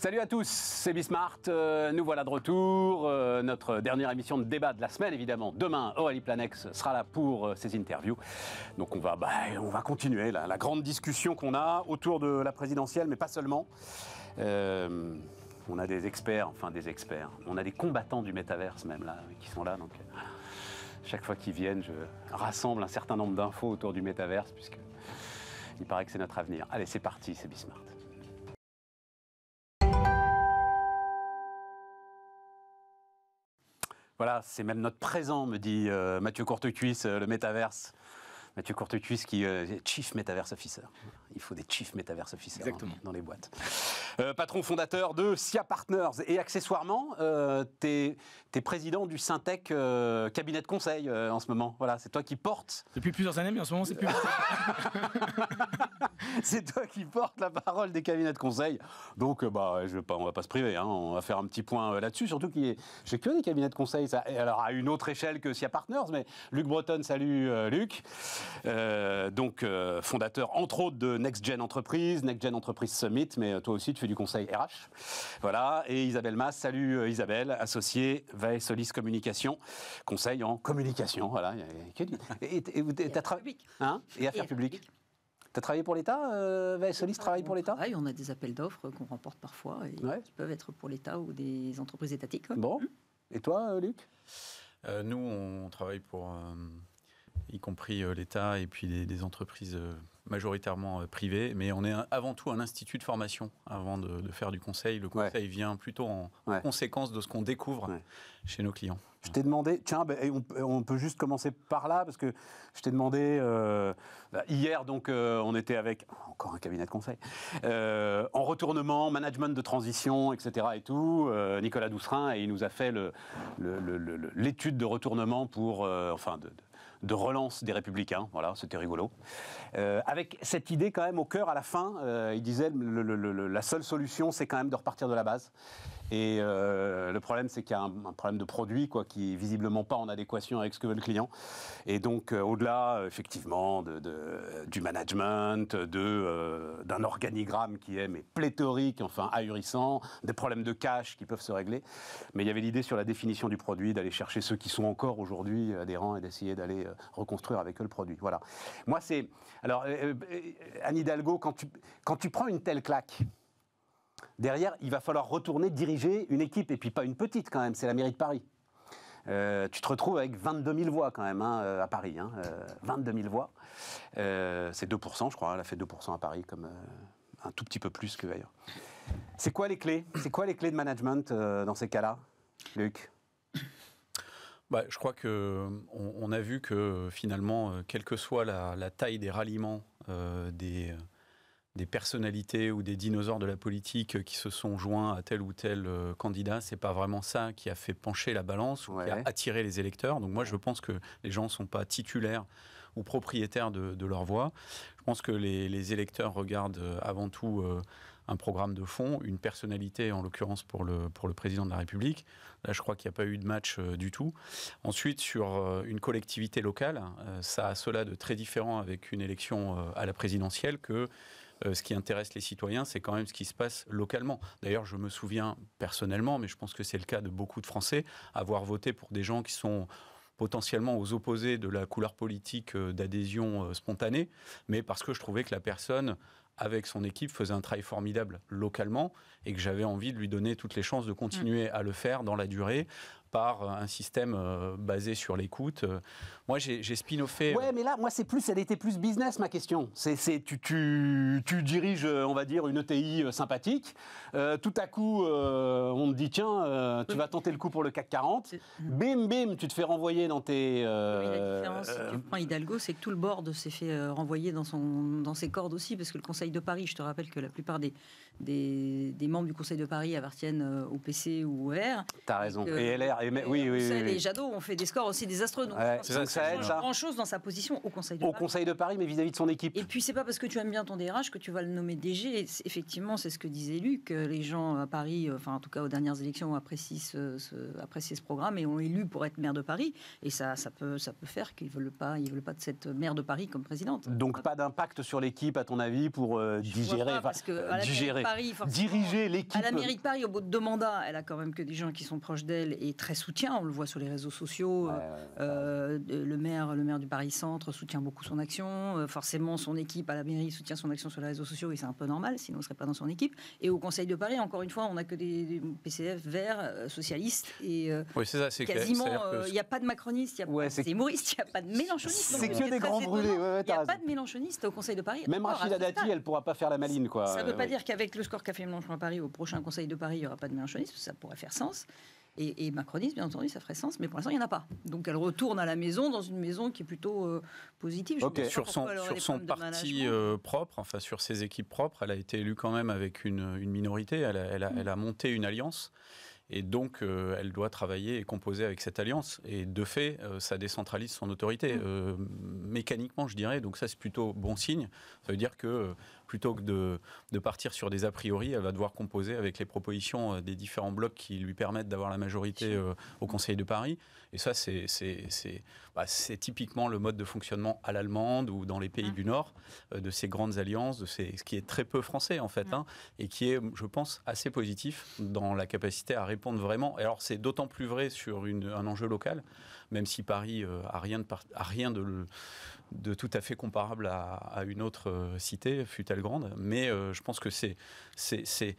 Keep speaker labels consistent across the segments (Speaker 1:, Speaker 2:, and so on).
Speaker 1: Salut à tous, c'est Bismart. Euh, nous voilà de retour. Euh, notre dernière émission de débat de la semaine, évidemment. Demain, Aurélie Planex sera là pour euh, ses interviews. Donc on va, bah, on va continuer la, grande discussion qu'on a autour de la présidentielle, mais pas seulement. On a des experts, enfin des experts. On a des combattants du métaverse même là, qui sont là. Donc chaque fois qu'ils viennent, je rassemble un certain nombre d'infos autour du métaverse, puisque il paraît que c'est notre avenir. Allez, c'est parti, c'est Bismart. Voilà, c'est même notre présent, me dit euh, Mathieu Courtecuisse, euh, le métaverse. Mathieu Courtecuisse qui euh, est Chief Metaverse Officer. Il faut des Chief Metaverse
Speaker 2: Exactement.
Speaker 1: hein, dans les boîtes. Euh, patron fondateur de SIA Partners. Et accessoirement, euh, tu es, président du Syntec cabinet de conseil en ce moment. Voilà, c'est toi qui portes
Speaker 2: Depuis plusieurs années, mais en ce moment, c'est plus.
Speaker 1: C'est toi qui portes la parole des cabinets de conseil. Donc, bah, je vais pas, on va pas se priver. hein. On va faire un petit point euh, là-dessus. Surtout qu'il j'ai que des cabinets de conseil. Ça, alors, à une autre échelle que SIA Partners. Mais Luc Breton, salut euh, Luc. Euh, donc, euh, fondateur, entre autres, de Next Gen Entreprise, Next Gen Entreprise Summit. Mais euh, toi aussi, tu fais du conseil RH. Voilà. Et Isabelle Mass, salut euh, Isabelle, associée Vae Solis Communication, conseil en communication. Voilà. Et et- et travaillé.
Speaker 3: public.
Speaker 1: Hein et affaires
Speaker 3: Et
Speaker 1: publiques. Tu as travaillé pour l'État euh, Vae Solis travaille pour l'État?
Speaker 3: travaille, On a des appels d'offres qu'on remporte parfois et
Speaker 1: Ouais.
Speaker 3: qui peuvent être pour l'État ou des entreprises étatiques.
Speaker 1: Bon. Et toi, Luc?
Speaker 4: Euh, nous, on travaille pour, euh, y compris euh, l'État et puis des, des entreprises euh, majoritairement euh, privées, mais on est un- avant tout un institut de formation avant de, de faire du conseil. Le
Speaker 1: Ouais.
Speaker 4: conseil vient plutôt en
Speaker 1: Ouais.
Speaker 4: conséquence de ce qu'on découvre
Speaker 1: Ouais.
Speaker 4: chez nos clients.
Speaker 1: Je t'ai demandé, tiens, ben, et on, peut- on peut juste commencer par là, parce que je t'ai demandé, euh, bah, hier, donc, euh, on était avec, encore un cabinet de conseil, euh, en retournement, management de transition, etc. et tout, Nicolas Doucerin, et il nous a fait le- le- le- le- le- l'étude de retournement pour, enfin, de, de- de relance des Républicains, voilà, c'était rigolo. Euh, avec cette idée quand même au cœur, à la fin, euh, il disait, la seule solution, c'est quand même de repartir de la base. Et euh, le problème, c'est qu'il y a un, problème de produit, quoi, qui est visiblement pas en adéquation avec ce que veut le client. Et donc, euh, au-delà, euh, effectivement, du management, de, d'un organigramme qui est mais pléthorique, enfin ahurissant, des problèmes de cash qui peuvent se régler. Mais il y avait l'idée sur la définition du produit, d'aller chercher ceux qui sont encore aujourd'hui adhérents et d'essayer d'aller reconstruire avec eux le produit. Voilà. Moi, c'est. Alors, Anne Hidalgo, quand tu, quand tu prends une telle claque, Derrière, il va falloir retourner diriger une équipe, et puis pas une petite quand même, c'est la mairie de Paris. Euh, tu te retrouves avec 22 000 voix quand même hein, euh, à Paris. hein, euh, 22 000 voix. Euh, c'est 2%, je crois. Elle a fait 2% à Paris, comme euh, un tout petit peu plus que ailleurs. C'est quoi les clés C'est quoi les clés de management dans ces cas-là, Luc?
Speaker 4: Bah, je crois que on, a vu que finalement, quelle que soit la, la taille des ralliements des, des personnalités ou des dinosaures de la politique qui se sont joints à tel ou tel euh, candidat, c'est pas vraiment ça qui a fait pencher la balance ou qui a attiré les électeurs. Donc moi, je pense que les gens sont pas titulaires ou propriétaires de, de leur voix. Je pense que les, les électeurs regardent euh, avant tout euh, un programme de fond, une personnalité, en l'occurrence pour le, pour le président de la République. Là, je crois qu'il n'y a pas eu de match euh, du tout. Ensuite, sur une collectivité locale, ça a cela de très différent avec une élection à la présidentielle que euh, ce qui intéresse les citoyens, c'est quand même ce qui se passe localement. D'ailleurs, je me souviens personnellement, mais je pense que c'est le cas de beaucoup de Français, avoir voté pour des gens qui sont potentiellement aux opposés de la couleur politique euh, d'adhésion euh, spontanée, mais parce que je trouvais que la personne avec son équipe faisait un travail formidable localement et que j'avais envie de lui donner toutes les chances de continuer à le faire dans la durée par euh, un système euh, basé sur l'écoute. Euh, Moi, j'ai j'ai spin-offé.
Speaker 1: Ouais, mais là, moi, c'est plus, elle était plus business, ma question. C'est, c'est, tu, tu, tu diriges, on va dire, une ETI sympathique. Euh, tout à coup, euh, on te dit, tiens, euh, tu vas tenter le coup pour le CAC 40.
Speaker 3: C'est-
Speaker 1: Bim, bim, tu te fais renvoyer dans tes...
Speaker 3: Oui, la différence, si tu prends Hidalgo, c'est que tout le board s'est fait euh, renvoyer dans, son, dans ses cordes aussi, parce que le Conseil de Paris, je te rappelle que la plupart des, des, des membres du Conseil de Paris appartiennent euh, au PC ou au R.
Speaker 1: T'as raison. Et LR, et, mais- oui, oui, oui, oui.
Speaker 3: Jadot ont fait des scores aussi désastreux. Donc,
Speaker 1: Ouais, ça, aide,
Speaker 3: change
Speaker 1: ça.
Speaker 3: grand chose dans sa position au Conseil de
Speaker 1: Au
Speaker 3: Paris.
Speaker 1: Conseil de Paris, mais vis-à-vis de son équipe.
Speaker 3: Et puis c'est pas parce que tu aimes bien ton DRH que tu vas le nommer DG. Effectivement, c'est ce que disait Luc. euh, Les gens à Paris, euh, enfin en tout cas aux dernières élections, ont apprécié ce, ce- ce programme et ont élu pour être maire de Paris. Et ça, ça peut, ça peut faire qu'ils veulent pas, ils veulent pas de cette maire de Paris comme présidente.
Speaker 1: Donc pas d'impact sur l'équipe, à ton avis, pour euh, digérer,
Speaker 3: pas, parce que à la
Speaker 1: digérer,
Speaker 3: Paris,
Speaker 1: diriger l'équipe.
Speaker 3: À la mairie de Paris, au bout de deux mandats, elle a quand même que des gens qui sont proches d'elle et très soutien. On le voit sur les réseaux sociaux.
Speaker 1: Ouais, ouais,
Speaker 3: Euh, le maire, le maire du Paris Centre soutient beaucoup son action. Euh, forcément, son équipe à la mairie soutient son action sur les réseaux sociaux et c'est un peu normal, sinon on serait pas dans son équipe. Et au Conseil de Paris, encore une fois, on n'a que des, des PCF verts, euh, socialistes et euh,
Speaker 4: Oui, c'est ça,
Speaker 3: quasiment, euh, il n'y a pas de macronistes, il n'y a
Speaker 1: Ouais,
Speaker 3: pas de il n'y a pas de mélanchonistes.
Speaker 1: C'est que des
Speaker 3: très
Speaker 1: grands brûlés,
Speaker 3: Il n'y a pas de mélanchonistes au Conseil de Paris.
Speaker 1: Même Rachida Dati, elle pourra pas faire la maline, quoi.
Speaker 3: Ça ne veut pas dire qu'avec le score qu'a fait Mélenchon à Paris, au prochain Conseil de Paris, il n'y aura pas de mélenchonisme, ça pourrait faire sens. Et, et bien entendu, ça ferait sens, mais pour l'instant, il n'y en a pas. Donc elle retourne à la maison, dans une maison qui est plutôt euh, positive. Je
Speaker 4: sur son, sur parti euh, propre, enfin sur ses équipes propres, elle a été élue quand même avec une, une minorité. Elle a, elle, a, elle a monté une alliance. Et donc, euh, elle doit travailler et composer avec cette alliance. Et de fait, euh, ça décentralise son autorité, euh, mécaniquement, je dirais. Donc ça, c'est plutôt bon signe. Ça veut dire que euh, plutôt que de, de partir sur des a priori, elle va devoir composer avec les propositions euh, des différents blocs qui lui permettent d'avoir la majorité euh, au Conseil de Paris. Et ça, c'est bah, c'est typiquement le mode de fonctionnement à l'allemande ou dans les pays
Speaker 3: Mm.
Speaker 4: du Nord, euh, de ces grandes alliances, de ces, ce qui est très peu français en fait,
Speaker 3: Mm.
Speaker 4: hein, et qui est, je pense, assez positif dans la capacité à répondre vraiment. Et alors, c'est d'autant plus vrai sur une- un enjeu local, même si Paris euh, a rien de, par- a rien de, le- de tout à fait comparable à, à une autre euh, cité, fut-elle grande. Mais euh, je pense que c'est c'est- c'est-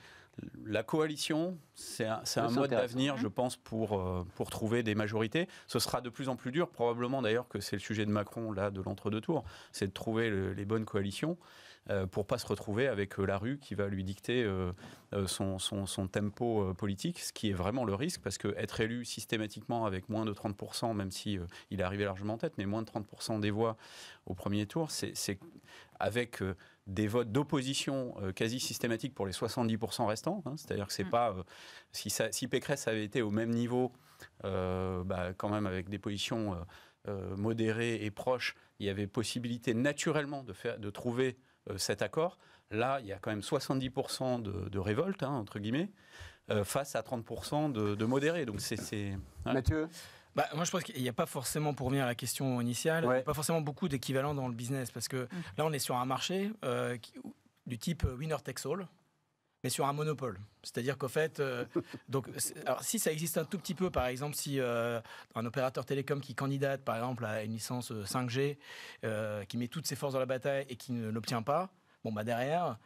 Speaker 4: la coalition, c'est un, un mode d'avenir, je pense, pour, euh, pour trouver des majorités. Ce sera de plus en plus dur, probablement d'ailleurs que c'est le sujet de Macron, là, de l'entre-deux tours, c'est de trouver le- les bonnes coalitions pour pas se retrouver avec euh, la rue qui va lui dicter euh, euh, son, son- son tempo euh, politique, ce qui est vraiment le risque, parce que être élu systématiquement avec moins de 30%, même si euh, il est arrivé largement en tête, mais moins de 30% des voix au premier tour, c'est avec euh, des votes d'opposition euh, quasi systématiques pour les 70% restants. hein. C'est-à-dire que c'est
Speaker 3: Mm.
Speaker 4: pas euh, si, ça- si Pécresse avait été au même niveau, euh, bah, quand même avec des positions euh, euh, modérées et proches, il y avait possibilité naturellement de faire de trouver euh, cet accord. Là, il y a quand même 70% de, de révolte, hein, entre guillemets, euh, face à 30% de, de modérés. Donc c'est c'est- ouais.
Speaker 1: Mathieu?
Speaker 2: Bah, moi, je pense qu'il n'y a pas forcément, pour revenir à la question initiale,
Speaker 1: Ouais.
Speaker 2: il n'y a pas forcément beaucoup d'équivalents dans le business. Parce que là, on est sur un marché euh, qui- du type euh, winner takes all, mais sur un monopole. C'est-à-dire qu'au fait, euh, donc, alors, si ça existe un tout petit peu, par exemple, si euh, un opérateur télécom qui candidate, par exemple, à une licence euh, 5G, euh, qui met toutes ses forces dans la bataille et qui ne l'obtient pas, bon, bah derrière,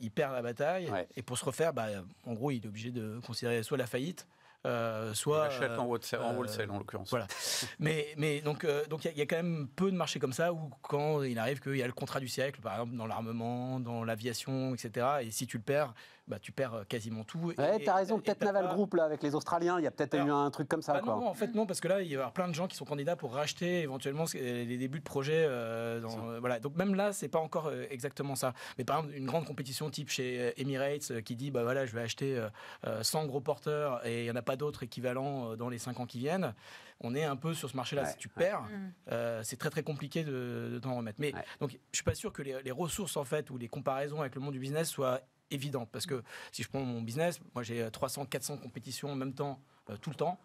Speaker 2: il perd la bataille.
Speaker 1: Ouais.
Speaker 2: Et pour se refaire, bah, en gros, il est obligé de considérer soit la faillite, euh,
Speaker 4: Il
Speaker 2: soit.
Speaker 4: achète en
Speaker 2: euh,
Speaker 4: wholesale, en
Speaker 2: euh,
Speaker 4: wholesale, en l'occurrence.
Speaker 2: voilà. Mais, mais donc, euh, donc il y, a- il y a quand même peu de marchés comme ça où quand il arrive qu'il y a le contrat du siècle, par exemple dans l'armement, dans l'aviation, etc. Et si tu le perds, bah, tu perds quasiment tout.
Speaker 1: Ouais, t'as raison, peut-être Naval
Speaker 2: pas-
Speaker 1: Group, là, avec les Australiens, il y a peut-être eu un truc comme ça,
Speaker 2: Bah
Speaker 1: quoi.
Speaker 2: non, en fait non, parce que là, il y avoir plein de gens qui sont candidats pour racheter éventuellement les débuts de projet. euh, dans- euh, voilà. Donc même là, c'est pas encore euh, exactement ça. Mais par exemple, une grande compétition type chez euh, Emirates euh, qui dit, bah voilà, je vais acheter euh, euh, 100 gros porteurs et il n'y en a pas d'autres équivalents euh, dans les 5 ans qui viennent. On est un peu sur ce marché-là.
Speaker 1: Ouais,
Speaker 2: si tu perds,
Speaker 3: Mm.
Speaker 2: euh, c'est très très compliqué de, de t'en remettre. Mais
Speaker 1: Ouais.
Speaker 2: donc, je suis pas sûr que les, les ressources en fait ou les comparaisons avec le monde du business soient évidentes parce que si je prends mon business, moi j'ai 300, 400 compétitions en même temps, euh, tout le temps.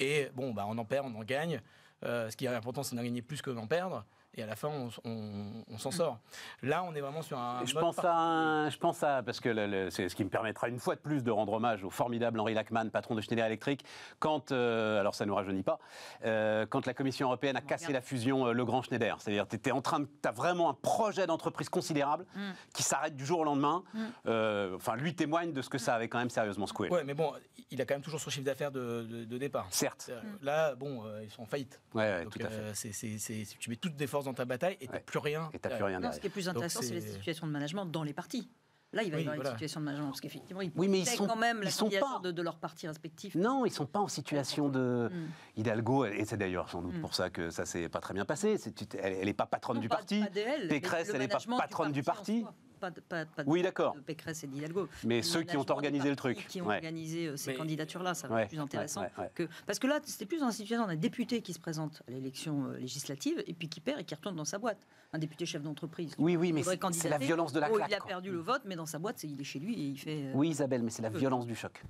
Speaker 2: Et bon, bah, on en perd, on en gagne. Euh, ce qui est important, c'est d'en gagner plus que d'en perdre. Et à la fin, on, on- on s'en sort. Là, on est vraiment sur un.
Speaker 1: je pense, à un- je pense à, parce que c'est ce qui me permettra une fois de plus de rendre hommage au formidable Henri Lachmann, patron de Schneider Electric, quand, euh, alors ça ne nous rajeunit pas, euh, quand la Commission européenne a cassé la fusion euh, Legrand Schneider. C'est-à-dire, tu étais en train de, as vraiment un projet d'entreprise considérable
Speaker 3: Mm.
Speaker 1: qui s'arrête du jour au lendemain.
Speaker 3: Mm.
Speaker 1: Euh, enfin, lui témoigne de ce que ça avait quand même sérieusement secoué.
Speaker 2: Ouais, mais bon, il a quand même toujours son chiffre d'affaires de, de- de départ.
Speaker 1: Certes.
Speaker 2: Là, bon, euh, ils sont en faillite.
Speaker 1: Ouais, ouais,
Speaker 2: Donc,
Speaker 1: tout à fait.
Speaker 2: euh, c'est- tu mets toutes tes forces dans ta bataille et t'as plus rien.
Speaker 1: Et t'as plus rien
Speaker 3: Non, ce qui est plus intéressant, c'est les situations de management dans les partis. Là, il va y
Speaker 2: Oui,
Speaker 3: avoir
Speaker 2: voilà.
Speaker 3: une situation de management, parce qu'effectivement, ils
Speaker 1: Oui, mais ils sont-
Speaker 3: quand même la
Speaker 1: ils sont pas-
Speaker 3: de, de leurs partis respectifs.
Speaker 1: Non, ils sont pas en situation de
Speaker 3: Mm.
Speaker 1: Hidalgo, et c'est d'ailleurs sans doute
Speaker 3: Mm.
Speaker 1: pour ça que ça s'est pas très bien passé. Elle n'est pas patronne
Speaker 3: Non,
Speaker 1: du
Speaker 3: pas-
Speaker 1: parti.
Speaker 3: pas
Speaker 1: Pécresse, elle n'est pas patronne du parti.
Speaker 3: Pas de, pas- pas de-
Speaker 1: Oui, d'accord.
Speaker 3: de Pécresse et d'Hidalgo.
Speaker 1: Mais ceux qui ont organisé le truc.
Speaker 3: Qui ont
Speaker 1: ouais.
Speaker 3: organisé euh, ces
Speaker 2: Mais-
Speaker 3: candidatures-là, ça va
Speaker 1: Ouais,
Speaker 3: être plus intéressant.
Speaker 1: ouais, ouais.
Speaker 3: Que, parce que là, c'était plus dans la situation d'un député qui se présente à l'élection euh, législative et puis qui perd et qui retourne dans sa boîte. Un député chef d'entreprise.
Speaker 1: Oui, oui, mais c'est c'est la violence de la
Speaker 3: Oh,
Speaker 1: claque.
Speaker 3: il a
Speaker 1: quoi.
Speaker 3: perdu le vote, mais dans sa boîte, c'est- il est chez lui et il fait. euh,
Speaker 1: Oui, Isabelle, mais c'est la violence du choc.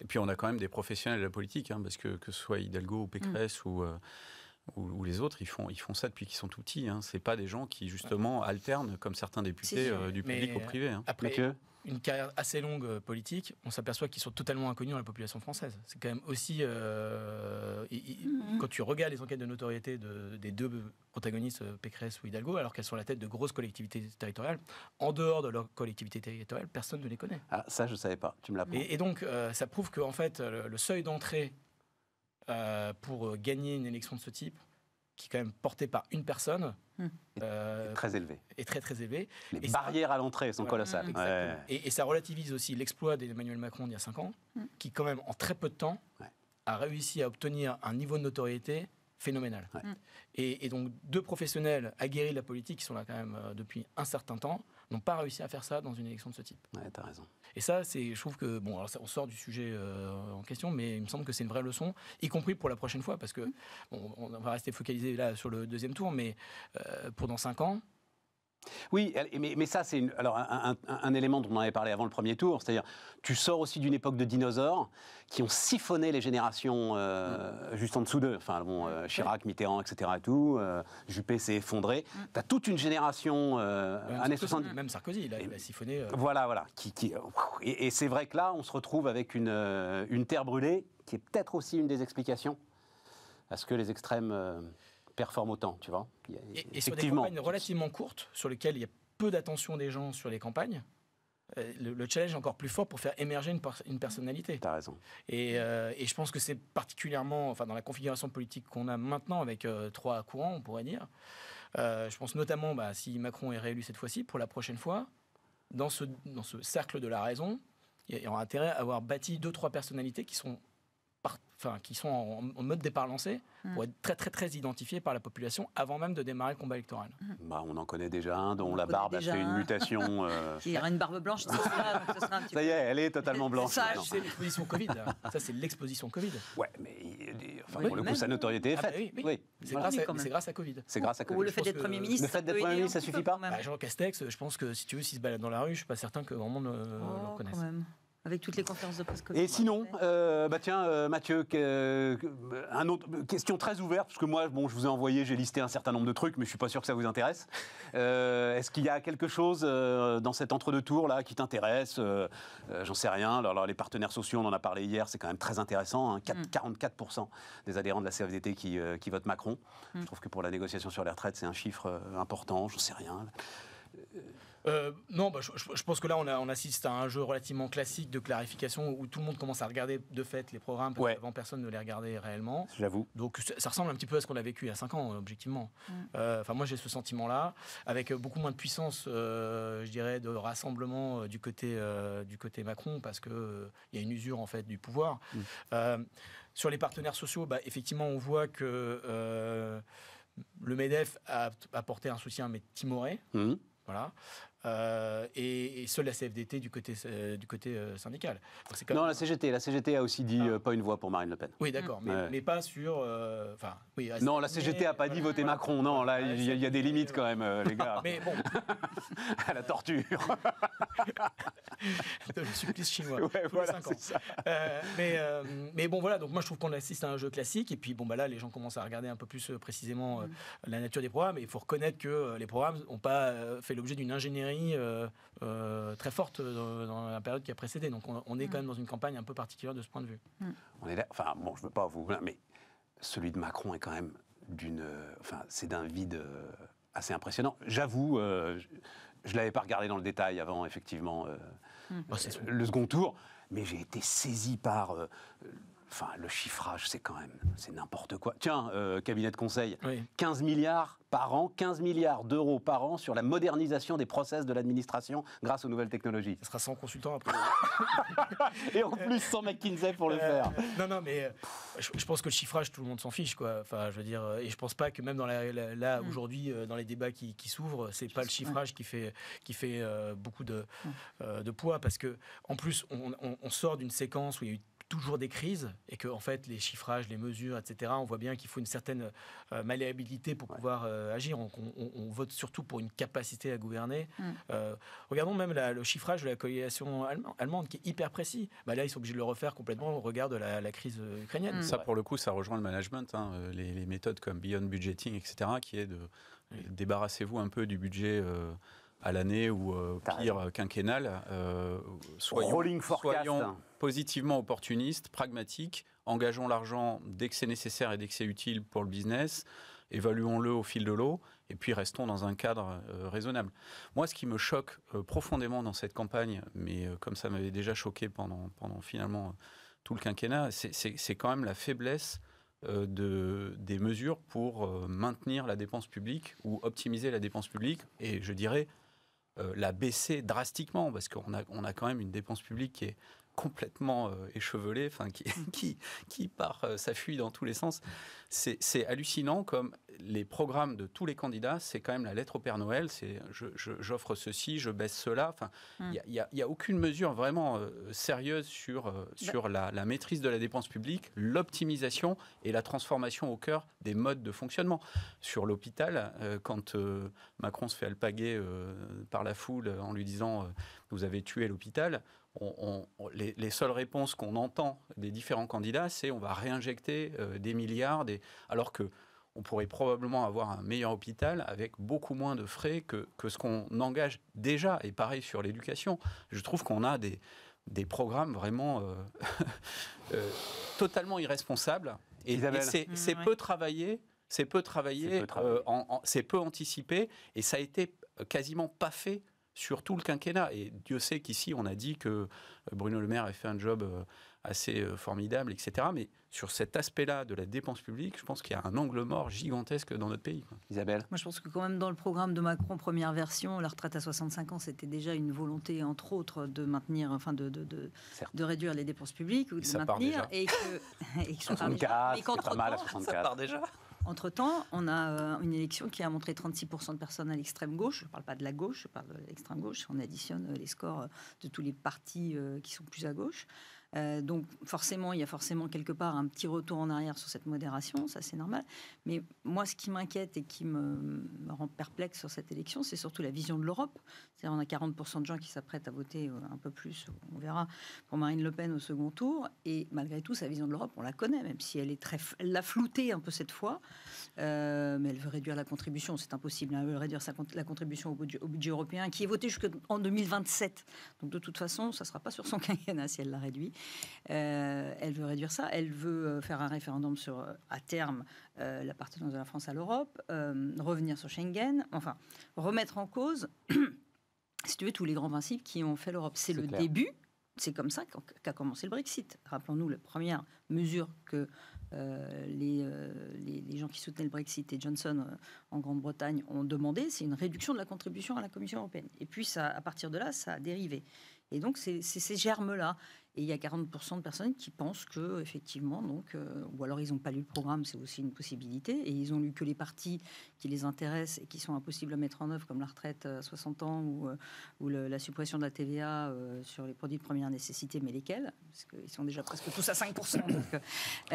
Speaker 4: Et puis on a quand même des professionnels de la politique, hein, parce que que ce soit Hidalgo ou Pécresse ou, euh, ou, les autres, ils font, ils font ça depuis qu'ils sont tout petits. Hein. C'est pas des gens qui justement alternent comme certains députés euh, du public au privé. Hein.
Speaker 2: Après une carrière assez longue euh, politique, on s'aperçoit qu'ils sont totalement inconnus dans la population française. C'est quand même aussi euh, mm-hmm. quand tu regardes les enquêtes de notoriété des deux protagonistes, Pécresse ou Hidalgo, alors qu'elles sont à la tête de grosses collectivités territoriales, en dehors de leur collectivité territoriale, personne ne les connaît.
Speaker 1: Ah, ça, je ne savais pas. Tu me l'apprends.
Speaker 2: Et, et donc, ça prouve qu'en fait, le seuil d'entrée euh, pour euh, gagner une élection de ce type, qui est quand même portée par une personne,
Speaker 1: euh, très élevé.
Speaker 2: Est très très élevé.
Speaker 1: Les barrières à l'entrée sont colossales.
Speaker 2: Et, ça relativise aussi l'exploit d'Emmanuel Macron il y a 5 ans, hmm. qui quand même en très peu de temps a réussi à obtenir un niveau de notoriété phénoménal. Et, donc deux professionnels aguerris de la politique, qui sont là quand même depuis un certain temps, n'ont pas réussi à faire ça dans une élection de ce type.
Speaker 1: Ouais, t'as raison.
Speaker 2: Et ça, c'est, je trouve que, bon, alors on sort du sujet euh, en question, mais il me semble que c'est une vraie leçon, y compris pour la prochaine fois, parce que on va rester focalisé là sur le deuxième tour, mais euh, pour dans cinq ans,
Speaker 1: oui, mais, ça, c'est alors un, élément dont on avait parlé avant le premier tour, c'est-à-dire tu sors aussi d'une époque de dinosaures qui ont siphonné les générations euh, juste en dessous d'eux. Enfin, bon, euh, Chirac, Mitterrand, etc. Et tout, euh, Juppé s'est effondré. Mm. Tu as toute une génération années 70.
Speaker 2: Même Sarkozy, il a, siphonné.
Speaker 1: Voilà, voilà. Qui, qui et, c'est vrai que là, on se retrouve avec une, une terre brûlée qui est peut-être aussi une des explications à ce que les extrêmes performe autant, tu vois.
Speaker 2: et, sur des campagnes relativement courtes, sur lesquelles il y a peu d'attention des gens sur les campagnes, euh, le, challenge est encore plus fort pour faire émerger une, une personnalité.
Speaker 1: Tu as raison.
Speaker 2: Euh, et, je pense que c'est particulièrement, enfin, dans la configuration politique qu'on a maintenant, avec euh, trois courants, on pourrait dire, je pense notamment, bah, si Macron est réélu cette fois-ci, pour la prochaine fois, dans ce, dans ce cercle de la raison, il y aura intérêt à avoir bâti deux, trois personnalités qui sont enfin, qui sont en, mode départ lancé mm. pour être très très très identifiés par la population avant même de démarrer le combat électoral.
Speaker 1: Mm. Bah, on en connaît déjà un dont la barbe a fait une mutation.
Speaker 3: Euh... Il y aura une barbe blanche, ça, sera,
Speaker 1: donc ça, sera un petit ça y est, elle est totalement blanche.
Speaker 2: Ça, c'est l'exposition Covid. Ça, c'est l'exposition Covid.
Speaker 1: Ouais, mais enfin, pour le coup, sa notoriété est ah, faite.
Speaker 2: oui, oui. C'est grâce, grâce, à Covid.
Speaker 1: C'est grâce à Covid.
Speaker 3: Ou le fait d'être Premier ministre.
Speaker 1: Le fait d'être Premier ministre, ça suffit pas
Speaker 2: bah, Jean Castex, je pense que si tu veux, s'il se balade dans la rue, je suis pas certain que grand monde le oh, reconnaisse
Speaker 3: avec toutes les conférences de presse
Speaker 1: Et sinon, euh, bah tiens, euh, Mathieu, un autre, question très ouverte, parce que moi, bon, je vous ai envoyé, j'ai listé un certain nombre de trucs, mais je suis pas sûr que ça vous intéresse. Euh, est-ce qu'il y a quelque chose dans cet entre-deux-tours là qui t'intéresse J'en sais rien. Alors, les partenaires sociaux, on en a parlé hier, c'est quand même très intéressant. 44% hein. mm. des adhérents de la CFDT qui, qui votent Macron. Mm. Je trouve que pour la négociation sur les retraites, c'est un chiffre important. J'en sais rien.
Speaker 2: Euh, non, bah, je, pense que là, on, assiste à un jeu relativement classique de clarification où tout le monde commence à regarder de fait les programmes, parce qu'avant personne ne les regardait réellement.
Speaker 1: J'avoue.
Speaker 2: Donc ça, ressemble un petit peu à ce qu'on a vécu il y a 5 ans, objectivement. Mm. Euh, enfin, moi, j'ai ce sentiment-là, avec beaucoup moins de puissance, euh, je dirais, de rassemblement du côté, du côté Macron, parce qu'il il y a une usure, en fait, du pouvoir. Mm. sur les partenaires sociaux, bah, effectivement, on voit que le MEDEF a apporté un soutien, mais timoré. Mm. Voilà. Euh, et, seule la CFDT du côté, euh, du côté euh, syndical.
Speaker 1: non, la CGT, la CGT a aussi dit ah. pas une voix pour Marine Le Pen.
Speaker 2: Oui, d'accord, mais, pas sur. Enfin,
Speaker 1: oui, non, la CGT n'a pas dit voter Macron. Non, là, il y, a des limites quand même, les gars.
Speaker 2: mais bon.
Speaker 1: à la torture.
Speaker 2: le supplice chinois. Ouais, voilà, ça. mais, mais bon, voilà, donc moi je trouve qu'on assiste à un jeu classique, et puis bon, bah là, les gens commencent à regarder un peu plus précisément mm. la nature des programmes, et il faut reconnaître que les programmes n'ont pas fait l'objet d'une ingénierie euh, euh, très forte dans, la période qui a précédé. Donc on, est quand mm. même dans une campagne un peu particulière de ce point de vue.
Speaker 1: Mm. On est là, enfin bon, je veux pas vous, mais celui de Macron est quand même d'une, enfin c'est d'un vide euh, assez impressionnant. J'avoue, je, ne l'avais pas regardé dans le détail avant effectivement mm. bah, le second tour, mais j'ai été saisi par Enfin, le chiffrage, c'est quand même, c'est n'importe quoi. Tiens, cabinet de conseil, 15 milliards par an, 15 milliards d'euros par an sur la modernisation des process de l'administration grâce aux nouvelles technologies.
Speaker 2: Ce sera sans consultant après.
Speaker 1: Et en plus sans McKinsey pour le faire.
Speaker 2: Euh, non, non, mais euh, je, pense que le chiffrage, tout le monde s'en fiche, quoi. Enfin, je veux dire, euh, et je pense pas que même dans la, là mm. aujourd'hui, dans les débats qui, qui s'ouvrent, c'est pas le chiffrage qui fait qui fait beaucoup de, mm. de poids, parce que en plus, on, on sort d'une séquence où il y a eu toujours des crises et que en fait les chiffrages, les mesures, etc. On voit bien qu'il faut une certaine euh, malléabilité pour pouvoir euh, agir. On, vote surtout pour une capacité à gouverner. Mm. Euh, regardons même le chiffrage de la coalition allemande qui est hyper précis. Bah là, ils sont obligés de le refaire complètement au regard de la, crise ukrainienne.
Speaker 4: Mm. Ça, pour le coup, ça rejoint le management. Hein, les, les, méthodes comme Beyond Budgeting, etc., qui est de débarrassez-vous un peu du budget à l'année ou euh, pire quinquennal. Euh, soyons, soyons positivement opportunistes, pragmatiques, engageons l'argent dès que c'est nécessaire et dès que c'est utile pour le business, évaluons-le au fil de l'eau et puis restons dans un cadre euh, raisonnable. Moi, ce qui me choque profondément dans cette campagne, mais comme ça m'avait déjà choqué pendant, pendant finalement tout le quinquennat, c'est quand même la faiblesse de, des mesures pour maintenir la dépense publique ou optimiser la dépense publique et je dirais la baisser drastiquement, parce qu'on a, on a quand même une dépense publique qui est complètement euh, échevelée, enfin, qui, mm. qui, qui part, euh, ça fuit dans tous les sens. C'est hallucinant comme les programmes de tous les candidats, c'est quand même la lettre au Père Noël, c'est j'offre ceci, je baisse cela. Enfin, il n'y a, a, aucune mesure vraiment sérieuse sur, bah sur la, la, maîtrise de la dépense publique, l'optimisation et la transformation au cœur des modes de fonctionnement. Sur l'hôpital, quand Macron se fait alpaguer par la foule en lui disant vous avez tué l'hôpital, les, seules réponses qu'on entend des différents candidats, c'est on va réinjecter euh, des milliards, des, alors que on pourrait probablement avoir un meilleur hôpital avec beaucoup moins de frais que, que ce qu'on engage déjà. Et pareil sur l'éducation. Je trouve qu'on a des, des programmes vraiment euh, euh, totalement irresponsables. Et, c'est peu travaillé, c'est peu travaillé, c'est peu anticipé, et ça a été quasiment pas fait sur tout le quinquennat. Et Dieu sait qu'ici, on a dit que euh, Bruno Le Maire a fait un job euh, assez euh, formidable, etc. Mais sur cet aspect-là de la dépense publique, je pense qu'il y a un angle mort gigantesque dans notre pays.
Speaker 1: Isabelle?
Speaker 3: Moi, je pense que quand même dans le programme de Macron, première version, la retraite à 65 ans, c'était déjà une volonté, entre autres, de maintenir, enfin, de, de, de, réduire les dépenses publiques ou de
Speaker 4: ça
Speaker 3: maintenir.
Speaker 4: Et
Speaker 3: que,
Speaker 1: et que 64, c'est pas mal à 64.
Speaker 4: Ça part déjà.
Speaker 3: Entre-temps, on a euh, une élection qui a montré 36% de personnes à l'extrême gauche. Je ne parle pas de la gauche, je parle de l'extrême gauche. On additionne les scores de tous les partis euh, qui sont plus à gauche. Euh, donc forcément, il y a forcément quelque part un petit retour en arrière sur cette modération, ça c'est normal. Mais moi, ce qui m'inquiète et qui me, rend perplexe sur cette élection, c'est surtout la vision de l'Europe. C'est-à-dire on a 40% de gens qui s'apprêtent à voter euh, un peu plus, on verra, pour Marine Le Pen au second tour. Et malgré tout, sa vision de l'Europe, on la connaît, même si elle est très, l'a floutée un peu cette fois. Euh, mais elle veut réduire la contribution, c'est impossible. Hein. Elle veut réduire la contribution au budget, au budget européen, qui est voté jusqu'en 2027. Donc de toute façon, ça ne sera pas sur son quinquennat si elle la réduit. Euh, elle veut réduire ça. Elle veut euh, faire un référendum sur, euh, à terme, l'appartenance de la France à l'Europe, revenir sur Schengen, enfin, remettre en cause, si tu veux, tous les grands principes qui ont fait l'Europe. C'est le début. C'est comme ça qu'a commencé le Brexit. Rappelons-nous la première mesure que les, les, gens qui soutenaient le Brexit et Johnson en Grande-Bretagne ont demandé, c'est une réduction de la contribution à la Commission européenne. Et puis, ça, à partir de là, ça a dérivé. Et donc, c'est ces germes-là. Et il y a 40% de personnes qui pensent que, effectivement, donc, euh, ou alors ils n'ont pas lu le programme, c'est aussi une possibilité, et ils ont lu que les parties qui les intéressent et qui sont impossibles à mettre en œuvre, comme la retraite à 60 ans ou, euh, ou la suppression de la TVA euh, sur les produits de première nécessité, mais lesquels? Parce qu'ils sont déjà presque tous à 5%.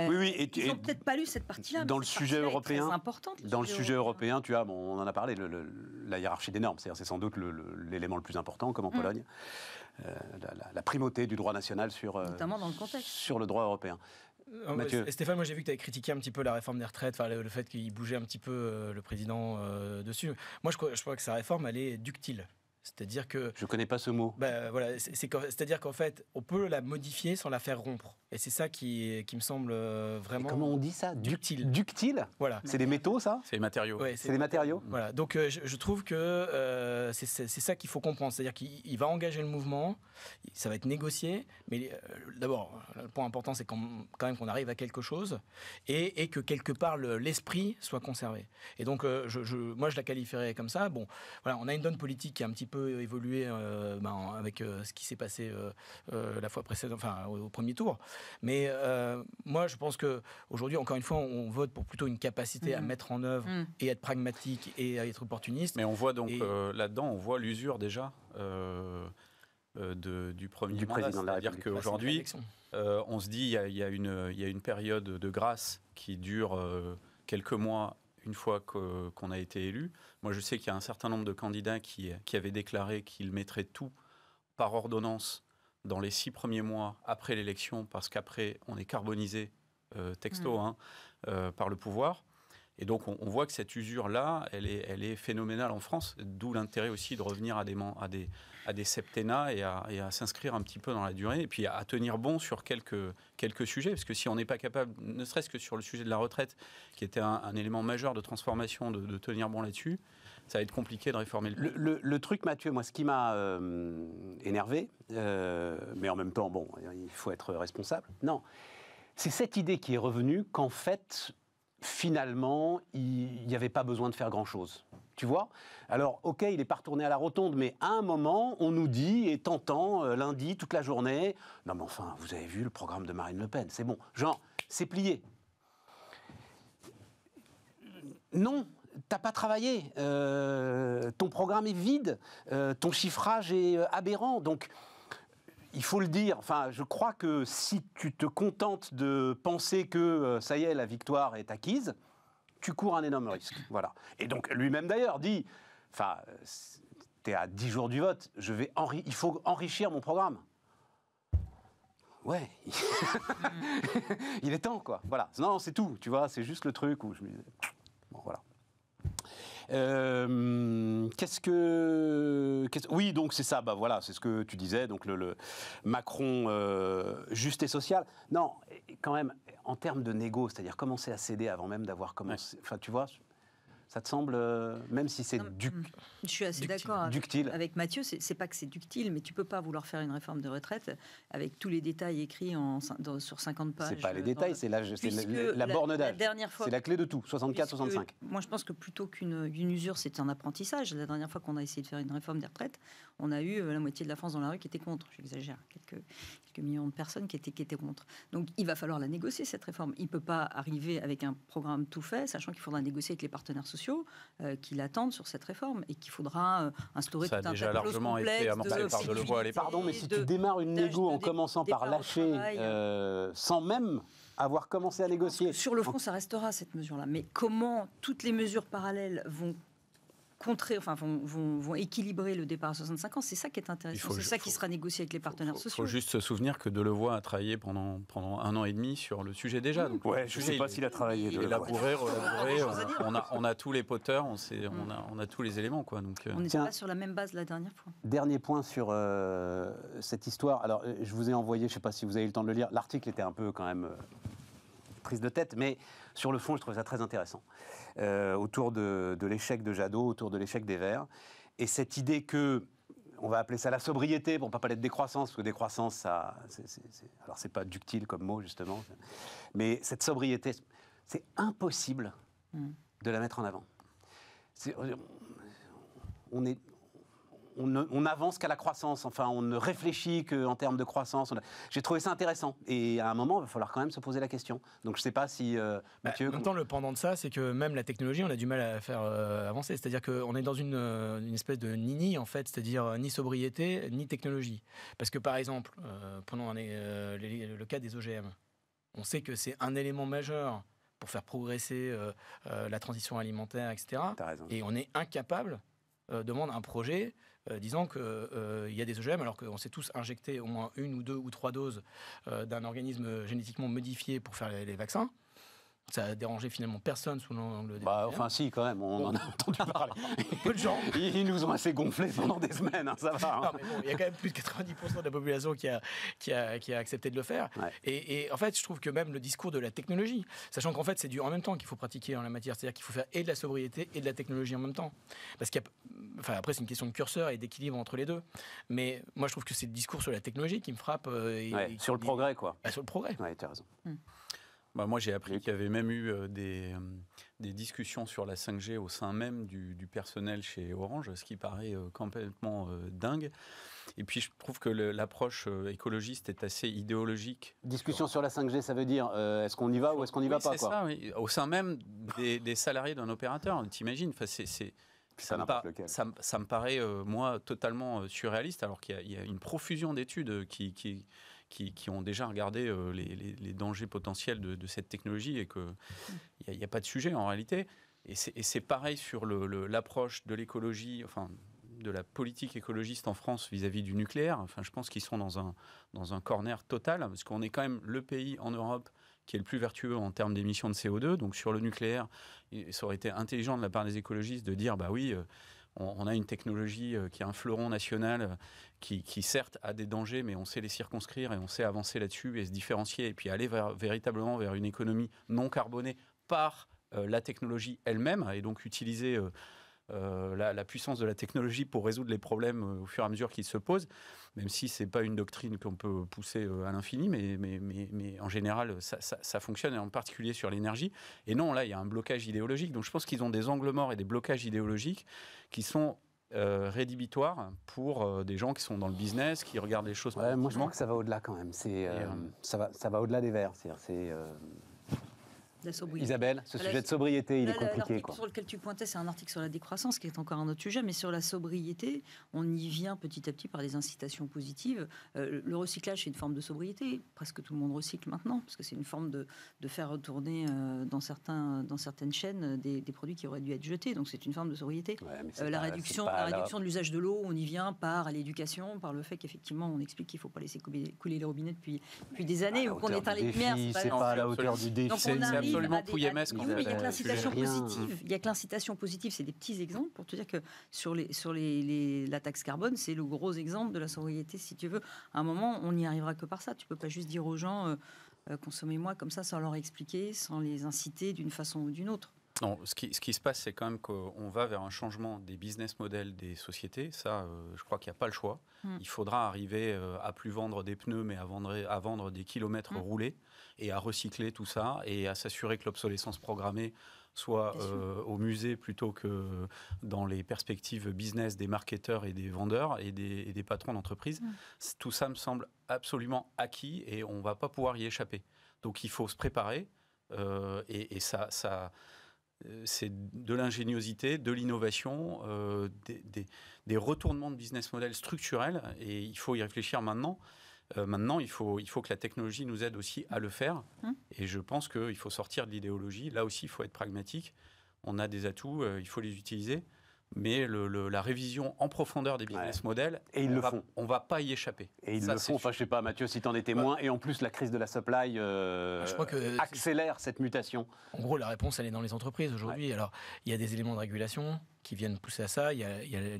Speaker 1: oui, oui,
Speaker 3: et, ils n'ont peut-être pas lu cette partie-là.
Speaker 1: Dans le sujet européen, dans le sujet européen, tu as, bon, on en a parlé, la hiérarchie des normes, c'est sans doute l'élément le, plus important, comme en mm. Pologne. Euh, la, primauté du droit national sur,
Speaker 3: euh, Notamment dans le, contexte.
Speaker 1: sur le droit européen.
Speaker 2: Euh, Mathieu. Stéphane, moi j'ai vu que tu avais critiqué un petit peu la réforme des retraites, le, le fait qu'il bougeait un petit peu le président dessus. Moi je crois que sa réforme, elle est ductile. C'est-à-dire que.
Speaker 1: Je ne connais pas ce mot.
Speaker 2: Ben, voilà, c'est-à-dire qu'en fait, on peut la modifier sans la faire rompre. Et c'est ça qui, qui me semble euh, vraiment.
Speaker 1: comment on dit ça?
Speaker 2: Ductile.
Speaker 1: Ductile?
Speaker 2: Voilà.
Speaker 1: C'est des métaux, ça?
Speaker 4: C'est des matériaux.
Speaker 1: c'est des matériaux
Speaker 2: Voilà. Donc euh, je, trouve que euh, c'est ça qu'il faut comprendre. C'est-à-dire qu'il va engager le mouvement, ça va être négocié, mais d'abord, le point important, c'est quand même qu'on arrive à quelque chose et, et que quelque part l'esprit soit conservé. Et donc, je, moi, je la qualifierais comme ça. Bon, voilà, on a une donne politique qui est un petit peu évolué euh, ben, avec euh, ce qui s'est passé euh, la fois précédente, enfin au, premier tour. Mais moi, je pense que aujourd'hui, encore une fois, on vote pour plutôt une capacité à mm. mettre en œuvre mm. et être pragmatique et à être opportuniste.
Speaker 4: Mais on voit donc là-dedans, on voit l'usure déjà euh, de- du premier
Speaker 1: Du
Speaker 4: mandat. C'est-à-dire qu'aujourd'hui, euh, on se dit il y, y a une- il y a une période de grâce qui dure euh, quelques mois une fois qu'on a été élu. Moi, je sais qu'il y a un certain nombre de candidats qui, qui avaient déclaré qu'ils mettraient tout par ordonnance dans les six premiers mois après l'élection, parce qu'après, on est carbonisé euh, texto hein, euh, par le pouvoir. Et donc, on, on voit que cette usure-là, elle est, elle est phénoménale en France, d'où l'intérêt aussi de revenir à des, à des, à des septennats et à, s'inscrire un petit peu dans la durée, et puis à, tenir bon sur quelques, quelques sujets, parce que si on n'est pas capable, ne serait-ce que sur le sujet de la retraite, qui était un, un élément majeur de transformation, de, de tenir bon là-dessus, ça va être compliqué de réformer le
Speaker 1: Le, le- le truc, Mathieu, moi, ce qui m'a euh, énervé, euh, mais en même temps, bon, il faut être responsable. Non, c'est cette idée qui est revenue qu'en fait, finalement, il n'y avait pas besoin de faire grand-chose. Tu vois? Alors, ok, il n'est pas retourné à la rotonde, mais à un moment, on nous dit, et t'entends, euh, lundi, toute la journée, non mais enfin, vous avez vu le programme de Marine Le Pen, c'est bon. Genre, c'est plié. Non, t'as pas travaillé. Euh, ton programme est vide. Euh, ton chiffrage est aberrant. Donc, il faut le dire. Enfin, je crois que si tu te contentes de penser que euh, ça y est, la victoire est acquise, tu cours un énorme risque. Voilà. Et donc, lui-même d'ailleurs dit, enfin, tu es à 10 jours du vote, je vais il faut enrichir mon programme. Ouais, il est temps, quoi. Voilà. Non, c'est tout, tu vois, c'est juste le truc où je me disais, bon, voilà. Euh, qu'est-ce que, oui donc c'est ça bah voilà c'est ce que tu disais donc le, le Macron euh, juste et social. Non quand même en termes de négo c'est-à-dire commencer à céder avant même d'avoir commencé enfin tu vois ça te semble euh, même si c'est duc-
Speaker 3: Je suis assez d'accord avec, Mathieu. C'est pas que c'est ductile, mais tu peux pas vouloir faire une réforme de retraite avec tous les détails écrits en, dans- sur 50 pages.
Speaker 1: c'est pas les
Speaker 3: euh,
Speaker 1: détails c'est la, la, la borne d'âge
Speaker 3: dernière fois
Speaker 1: c'est la clé de tout 64
Speaker 3: Puisque
Speaker 1: 65
Speaker 3: Moi, je pense que plutôt qu'une une usure, c'est un apprentissage. La dernière fois qu'on a essayé de faire une réforme des retraites, on a eu euh, la moitié de la France dans la rue qui était contre. J'exagère, quelques, quelques millions de personnes qui étaient, qui étaient contre. Donc, il va falloir la négocier, cette réforme. Il peut pas arriver avec un programme tout fait, sachant qu'il faudra négocier avec les partenaires sociaux euh, qui l'attendent sur cette réforme et qu'il faudra euh, instaurer
Speaker 4: Ça a
Speaker 3: tout un
Speaker 4: déjà largement été amorcé
Speaker 3: de
Speaker 4: par Delevoye
Speaker 1: Pardon, mais si
Speaker 3: de-
Speaker 1: tu démarres une négo en commençant par lâcher,
Speaker 3: travail.
Speaker 1: euh, sans même avoir commencé à négocier.
Speaker 3: Sur le fond, ça restera cette mesure-là. Mais comment toutes les mesures parallèles vont contrer, enfin vont, vont, vont équilibrer le départ à 65 ans, c'est ça qui est intéressant. C'est ça qui sera négocié avec les partenaires
Speaker 4: Il faut,
Speaker 3: sociaux.
Speaker 4: juste se souvenir que Delevoye a travaillé pendant, pendant un an et demi sur le sujet déjà. Donc,
Speaker 1: Ouais, je
Speaker 4: sujet,
Speaker 1: sais pas
Speaker 4: il-
Speaker 1: s'il a travaillé.
Speaker 4: Il
Speaker 1: de-
Speaker 4: est labouré, relabouré,
Speaker 3: choses à dire.
Speaker 4: on, a, on a tous les poteurs, on, sait, on, a, on a tous les éléments. Quoi, donc, euh,
Speaker 3: On n'était pas sur la même base la dernière fois.
Speaker 1: Dernier point sur euh, cette histoire. Alors, euh, je vous ai envoyé, je ne sais pas si vous avez eu le temps de le lire, l'article était un peu quand même euh, prise de tête, mais sur le fond, je trouve ça très intéressant. Euh, autour de, de l'échec de Jadot, autour de l'échec des Verts. Et cette idée que, on va appeler ça la sobriété, pour ne pas parler de décroissance, parce que décroissance, ça, c'est, c'est- c'est- alors c'est pas ductile comme mot, justement, mais cette sobriété, c'est impossible
Speaker 3: Mm.
Speaker 1: de la mettre en avant. C'est- on est, on, ne- on avance qu'à la croissance. Enfin, on ne réfléchit qu'en termes de croissance. J'ai trouvé ça intéressant. Et à un moment, il va falloir quand même se poser la question. Donc, je ne sais pas si euh,
Speaker 2: Bah,
Speaker 1: Mathieu.
Speaker 2: en même temps, le pendant de ça, c'est que même la technologie, on a du mal à faire euh, avancer. C'est-à-dire qu'on est dans une, euh, une espèce de nini, en fait, c'est-à-dire ni sobriété, ni technologie. Parce que, par exemple, euh, prenons un- le cas des OGM. On sait que c'est un élément majeur pour faire progresser euh, euh, la transition alimentaire, etc. Et on est incapable euh, de vendre un projet disant qu'il y a des OGM, alors qu'on s'est tous injecté au moins une ou deux ou trois doses euh, d'un organisme génétiquement modifié pour faire les vaccins. Ça a dérangé finalement personne sous l'angle des
Speaker 1: Bah, enfin, si, quand même, on en a entendu parler.
Speaker 2: peu de gens.
Speaker 1: Ils nous ont assez gonflés pendant des semaines, hein, ça va. hein.
Speaker 2: Non, mais bon, il y a quand même plus de 90% de la population qui a, qui a, qui a accepté de le faire.
Speaker 1: Ouais.
Speaker 2: Et, et en fait, je trouve que même le discours de la technologie, sachant qu'en fait, c'est du en même temps qu'il faut pratiquer en la matière, c'est-à-dire qu'il faut faire et de la sobriété et de la technologie en même temps. Parce qu'il y a, enfin, après, c'est une question de curseur et d'équilibre entre les deux. Mais moi, je trouve que c'est le discours sur la technologie qui me frappe. euh, et-
Speaker 1: Ouais,
Speaker 2: et
Speaker 1: sur le progrès, quoi.
Speaker 2: bah, sur le progrès.
Speaker 1: Ouais, tu as raison.
Speaker 4: Bah, moi, j'ai appris qu'il y avait même eu euh, des, euh, des discussions sur la 5G au sein même du, du personnel chez Orange, ce qui paraît euh, complètement dingue. Et puis, je trouve que l'approche écologiste est assez idéologique.
Speaker 1: Discussion sur la 5G, ça veut dire est-ce qu'on y va ou est-ce qu'on n'y va pas
Speaker 4: c'est ça, oui. Au sein même des, des salariés d'un opérateur, t'imagines enfin, c'est- c'est- ça, me
Speaker 1: lequel.
Speaker 4: ça me- ça me paraît, euh, moi, totalement euh, surréaliste, alors qu'il y y, a une profusion d'études qui, qui, qui, ont déjà regardé euh, les, dangers potentiels de, cette technologie et qu'il n'y a, pas de sujet en réalité. Et c'est pareil sur l'approche de l'écologie, enfin de la politique écologiste en France vis-à-vis du nucléaire. Enfin, je pense qu'ils sont dans un, dans un corner total, parce qu'on est quand même le pays en Europe qui est le plus vertueux en termes d'émissions de CO2. Donc sur le nucléaire, ça aurait été intelligent de la part des écologistes de dire, bah oui, euh, on, a une technologie euh, qui est un fleuron national, euh, qui, certes a des dangers, mais on sait les circonscrire et on sait avancer là-dessus et se différencier et puis aller véritablement vers une économie non carbonée par euh, la technologie elle-même et donc utiliser euh, la, la puissance de la technologie pour résoudre les problèmes euh, au fur et à mesure qu'ils se posent, même si c'est pas une doctrine qu'on peut pousser euh, à l'infini, mais, mais, mais, mais en général, ça, ça- ça fonctionne, et en particulier sur l'énergie. Et non, là, il y a un blocage idéologique. Donc je pense qu'ils ont des angles morts et des blocages idéologiques qui sont euh, rédhibitoires pour euh, des gens qui sont dans le business, qui regardent les choses
Speaker 1: Ouais, moi, je crois que ça va au-delà quand même. C'est, euh, ça va, ça va au-delà des verts. C'est,
Speaker 3: La sobriété.
Speaker 1: Isabelle, ce sujet de sobriété, il
Speaker 3: Là,
Speaker 1: est compliqué.
Speaker 3: L'article
Speaker 1: Quoi.
Speaker 3: sur lequel tu pointais, c'est un article sur la décroissance, qui est encore un autre sujet, mais sur la sobriété, on y vient petit à petit par des incitations positives. Euh, le recyclage, c'est une forme de sobriété. Presque tout le monde recycle maintenant, parce que c'est une forme de, de faire retourner euh, dans, certains, dans certaines chaînes euh, des, des produits qui auraient dû être jetés. Donc c'est une forme de sobriété.
Speaker 1: Ouais,
Speaker 3: Euh, la
Speaker 1: pas-
Speaker 3: réduction, la réduction de l'usage de l'eau, on y vient par l'éducation, par le fait qu'effectivement on explique qu'il ne faut pas laisser couler, couler les robinets depuis, depuis des années, ou qu'on éteint les lumières. c'est pas-
Speaker 1: pas à la hauteur du défi.
Speaker 3: donc on arrive
Speaker 4: absolument
Speaker 3: à des- à-
Speaker 4: pouillemesque,
Speaker 3: Oui,
Speaker 1: en
Speaker 3: mais il y a que l'incitation positive. Il y a que l'incitation positive, c'est des petits exemples pour te dire que sur, les, sur les, les- la taxe carbone, c'est le gros exemple de la sobriété, si tu veux. À un moment, on n'y arrivera que par ça. Tu peux pas juste dire aux gens, euh, euh, consommez-moi comme ça, sans leur expliquer, sans les inciter d'une façon ou d'une autre.
Speaker 4: Non, ce qui, ce qui se passe, c'est quand même qu'on va vers un changement des business models des sociétés. Ça, euh, je crois qu'il n'y a pas le choix.
Speaker 3: Mm.
Speaker 4: Il faudra arriver euh, à plus vendre des pneus, mais à vendre, à vendre des kilomètres
Speaker 3: Mm.
Speaker 4: roulés et à recycler tout ça et à s'assurer que l'obsolescence programmée soit euh, au musée plutôt que dans les perspectives business des marketeurs et des vendeurs et des, et des patrons d'entreprise.
Speaker 3: Mm.
Speaker 4: C- Tout ça me semble absolument acquis et on ne va pas pouvoir y échapper. Donc il faut se préparer euh, et, et ça, ça, c'est de l'ingéniosité, de l'innovation, euh, des, des- des retournements de business model structurels, et il faut y réfléchir maintenant. Euh, maintenant, il faut, il faut que la technologie nous aide aussi à le faire,
Speaker 3: Hum.
Speaker 4: et je pense qu'il faut sortir de l'idéologie. Là aussi, il faut être pragmatique. On a des atouts, euh, il faut les utiliser, mais le- le- la révision en profondeur des business models,
Speaker 1: Et ils
Speaker 4: on
Speaker 1: le
Speaker 4: va,
Speaker 1: font.
Speaker 4: On va pas y échapper.
Speaker 1: Et ils
Speaker 4: Ça,
Speaker 1: le font. Enfin, je sais pas, Mathieu, si t'en es témoin. Et en plus, la crise de la supply euh,
Speaker 2: Je crois que-
Speaker 1: accélère cette mutation.
Speaker 2: En gros, la réponse, elle est dans les entreprises aujourd'hui. Alors, il y a des éléments de régulation qui viennent pousser à ça. Il y a,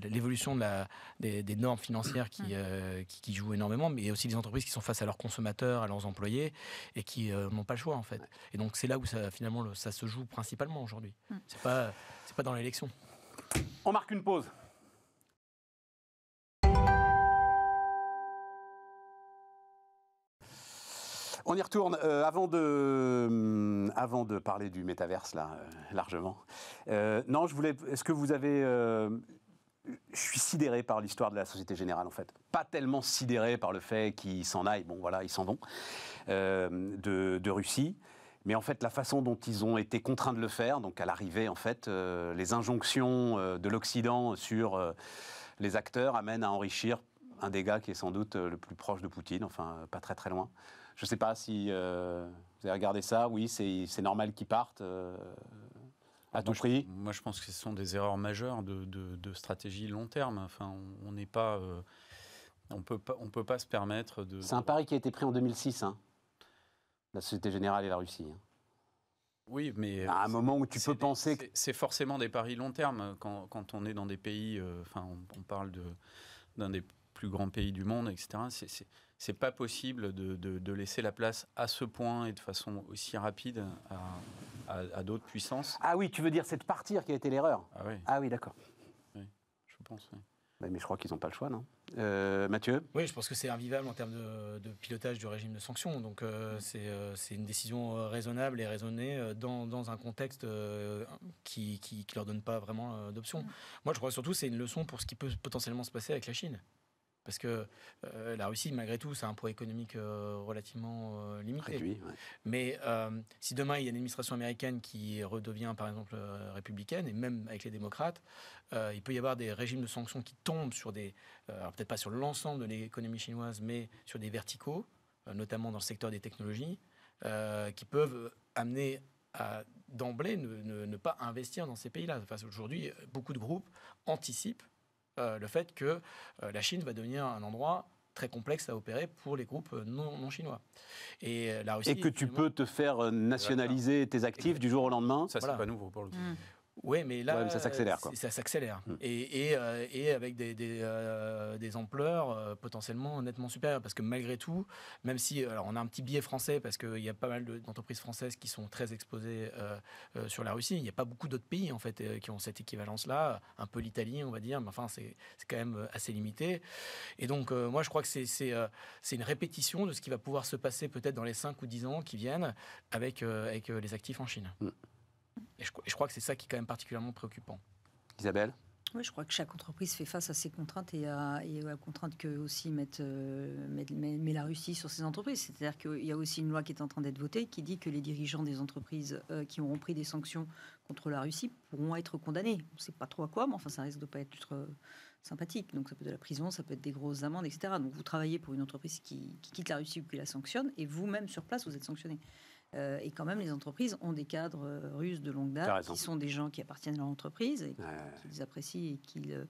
Speaker 2: l'évolution de la- des, des normes financières qui, euh, qui, qui jouent énormément, mais il y a aussi des entreprises qui sont face à leurs consommateurs, à leurs employés, et qui euh, n'ont pas le choix, en fait. Et donc, c'est là où ça, finalement, le- ça se joue principalement aujourd'hui.
Speaker 3: Mm.
Speaker 2: C'est pas, c'est pas dans l'élection.
Speaker 1: On marque une pause. On y retourne. Euh, avant, de, hum, avant de parler du métaverse, là, euh, largement. euh, non, je voulais. Est-ce que vous avez. euh, je suis sidéré par l'histoire de la Société Générale, en fait. Pas tellement sidéré par le fait qu'ils s'en aillent, bon voilà, ils s'en vont, euh, de Russie. Mais en fait, la façon dont ils ont été contraints de le faire, donc à l'arrivée, en fait, euh, les injonctions euh, de l'Occident sur euh, les acteurs amènent à enrichir un des gars qui est sans doute le plus proche de Poutine, enfin, pas très très loin. Je ne sais pas si vous avez regardé ça. Oui, c'est normal qu'ils partent à tout
Speaker 4: Moi, je-
Speaker 1: prix.
Speaker 4: Moi, je pense que ce sont des erreurs majeures de, de- de stratégie long terme. Enfin, on- n'est pas, on peut pas, on peut pas se permettre de.
Speaker 1: C'est un pari qui a été pris en 2006, hein, la Société Générale et la Russie. hein.
Speaker 4: Oui, mais
Speaker 1: À un moment où tu peux
Speaker 4: des-
Speaker 1: penser que
Speaker 4: c'est- forcément des paris long terme quand, quand on est dans des pays. euh, Enfin, on, on parle de d'un des plus grands pays du monde, etc. C'est- pas possible de, de- de laisser la place à ce point et de façon aussi rapide à, à- à d'autres puissances.
Speaker 1: Ah oui, tu veux dire c'est de partir qui a été l'erreur?
Speaker 4: Ah oui,
Speaker 1: Ah oui, d'accord.
Speaker 4: je pense. oui.
Speaker 1: Ouais, Mais je crois qu'ils n'ont pas le choix, non? Euh, Mathieu
Speaker 2: Oui, je pense que c'est invivable en termes de, de pilotage du régime de sanctions. Donc, euh, c'est euh, c'est une décision raisonnable et raisonnée dans, dans un contexte euh, qui ne leur donne pas vraiment euh, d'option. Moi, je crois surtout que c'est une leçon pour ce qui peut potentiellement se passer avec la Chine. Parce que euh, la Russie, malgré tout, c'est un poids économique euh, relativement euh, limité.
Speaker 1: Réduit, ouais.
Speaker 2: Mais si demain il y a une administration américaine qui redevient par exemple républicaine, et même avec les démocrates, il peut y avoir des régimes de sanctions qui tombent sur des, alors peut-être pas sur l'ensemble de l'économie chinoise, mais sur des verticaux, notamment dans le secteur des technologies, qui peuvent amener à d'emblée ne, ne- ne pas investir dans ces pays-là. Enfin, Aujourd'hui, beaucoup de groupes anticipent euh, le fait que euh, la Chine va devenir un endroit très complexe à opérer pour les groupes non, non chinois. Et euh, la Russie,
Speaker 1: Et que tu peux te faire nationaliser tes actifs du jour au lendemain.
Speaker 4: Ça, c'est
Speaker 2: Voilà.
Speaker 4: pas nouveau pour le coup.
Speaker 3: Mm.
Speaker 2: Oui, mais là,
Speaker 1: Ouais, mais ça s'accélère,
Speaker 2: Ça s'accélère.
Speaker 1: Hmm.
Speaker 2: Et, et, euh, et avec des, des, euh, des ampleurs euh, potentiellement nettement supérieures. Parce que malgré tout, même si alors on a un petit biais français, parce qu'il y a pas mal de- d'entreprises françaises qui sont très exposées sur la Russie, il n'y a pas beaucoup d'autres pays en fait qui ont cette équivalence-là. Un peu l'Italie, on va dire, mais enfin, c'est c'est quand même assez limité. Et donc, moi, je crois que c'est c'est, c'est une répétition de ce qui va pouvoir se passer peut-être dans les 5 ou 10 ans qui viennent avec, avec les actifs en Chine.
Speaker 1: Hmm.
Speaker 2: Et je, crois que c'est ça qui est quand même particulièrement préoccupant.
Speaker 1: Isabelle?
Speaker 3: Oui, je crois que chaque entreprise fait face à ses contraintes et à, et aux contraintes que aussi euh, met, met- met la Russie sur ses entreprises. C'est-à-dire qu'il y a aussi une loi qui est en train d'être votée qui dit que les dirigeants des entreprises euh, qui auront pris des sanctions contre la Russie pourront être condamnés. On ne sait pas trop à quoi, mais enfin, ça risque de pas être euh, sympathique. Donc ça peut être de la prison, ça peut être des grosses amendes, etc. Donc vous travaillez pour une entreprise qui, qui quitte la Russie ou qui la sanctionne, et vous-même sur place, vous êtes sanctionné. Euh, et quand même, les entreprises ont des cadres euh, russes de longue date, qui sont des gens qui appartiennent à leur entreprise et
Speaker 1: Ouais.
Speaker 3: qu'ils apprécient et qu'ils, euh,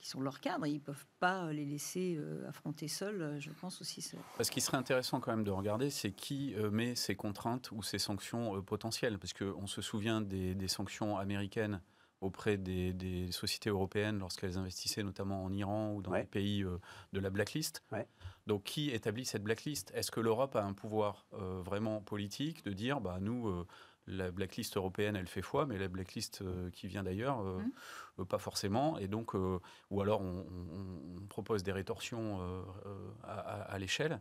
Speaker 3: qui sont leurs cadres. Et ils ne peuvent pas les laisser euh, affronter seuls, je pense aussi. ça-
Speaker 4: Ce qui serait intéressant quand même de regarder, c'est qui euh, met ces contraintes ou ces sanctions euh, potentielles. Parce qu'on se souvient des, des sanctions américaines auprès des, des sociétés européennes lorsqu'elles investissaient notamment en Iran ou dans
Speaker 1: Ouais.
Speaker 4: les pays euh, de la blacklist.
Speaker 1: Ouais.
Speaker 4: Donc qui établit cette blacklist? Est-ce que l'Europe a un pouvoir euh, vraiment politique de dire, bah, nous, euh, la blacklist européenne, elle fait foi, mais la blacklist euh, qui vient d'ailleurs, euh, pas forcément. Et donc, euh, ou alors on, on- on propose des rétorsions euh, euh, à, à- à l'échelle.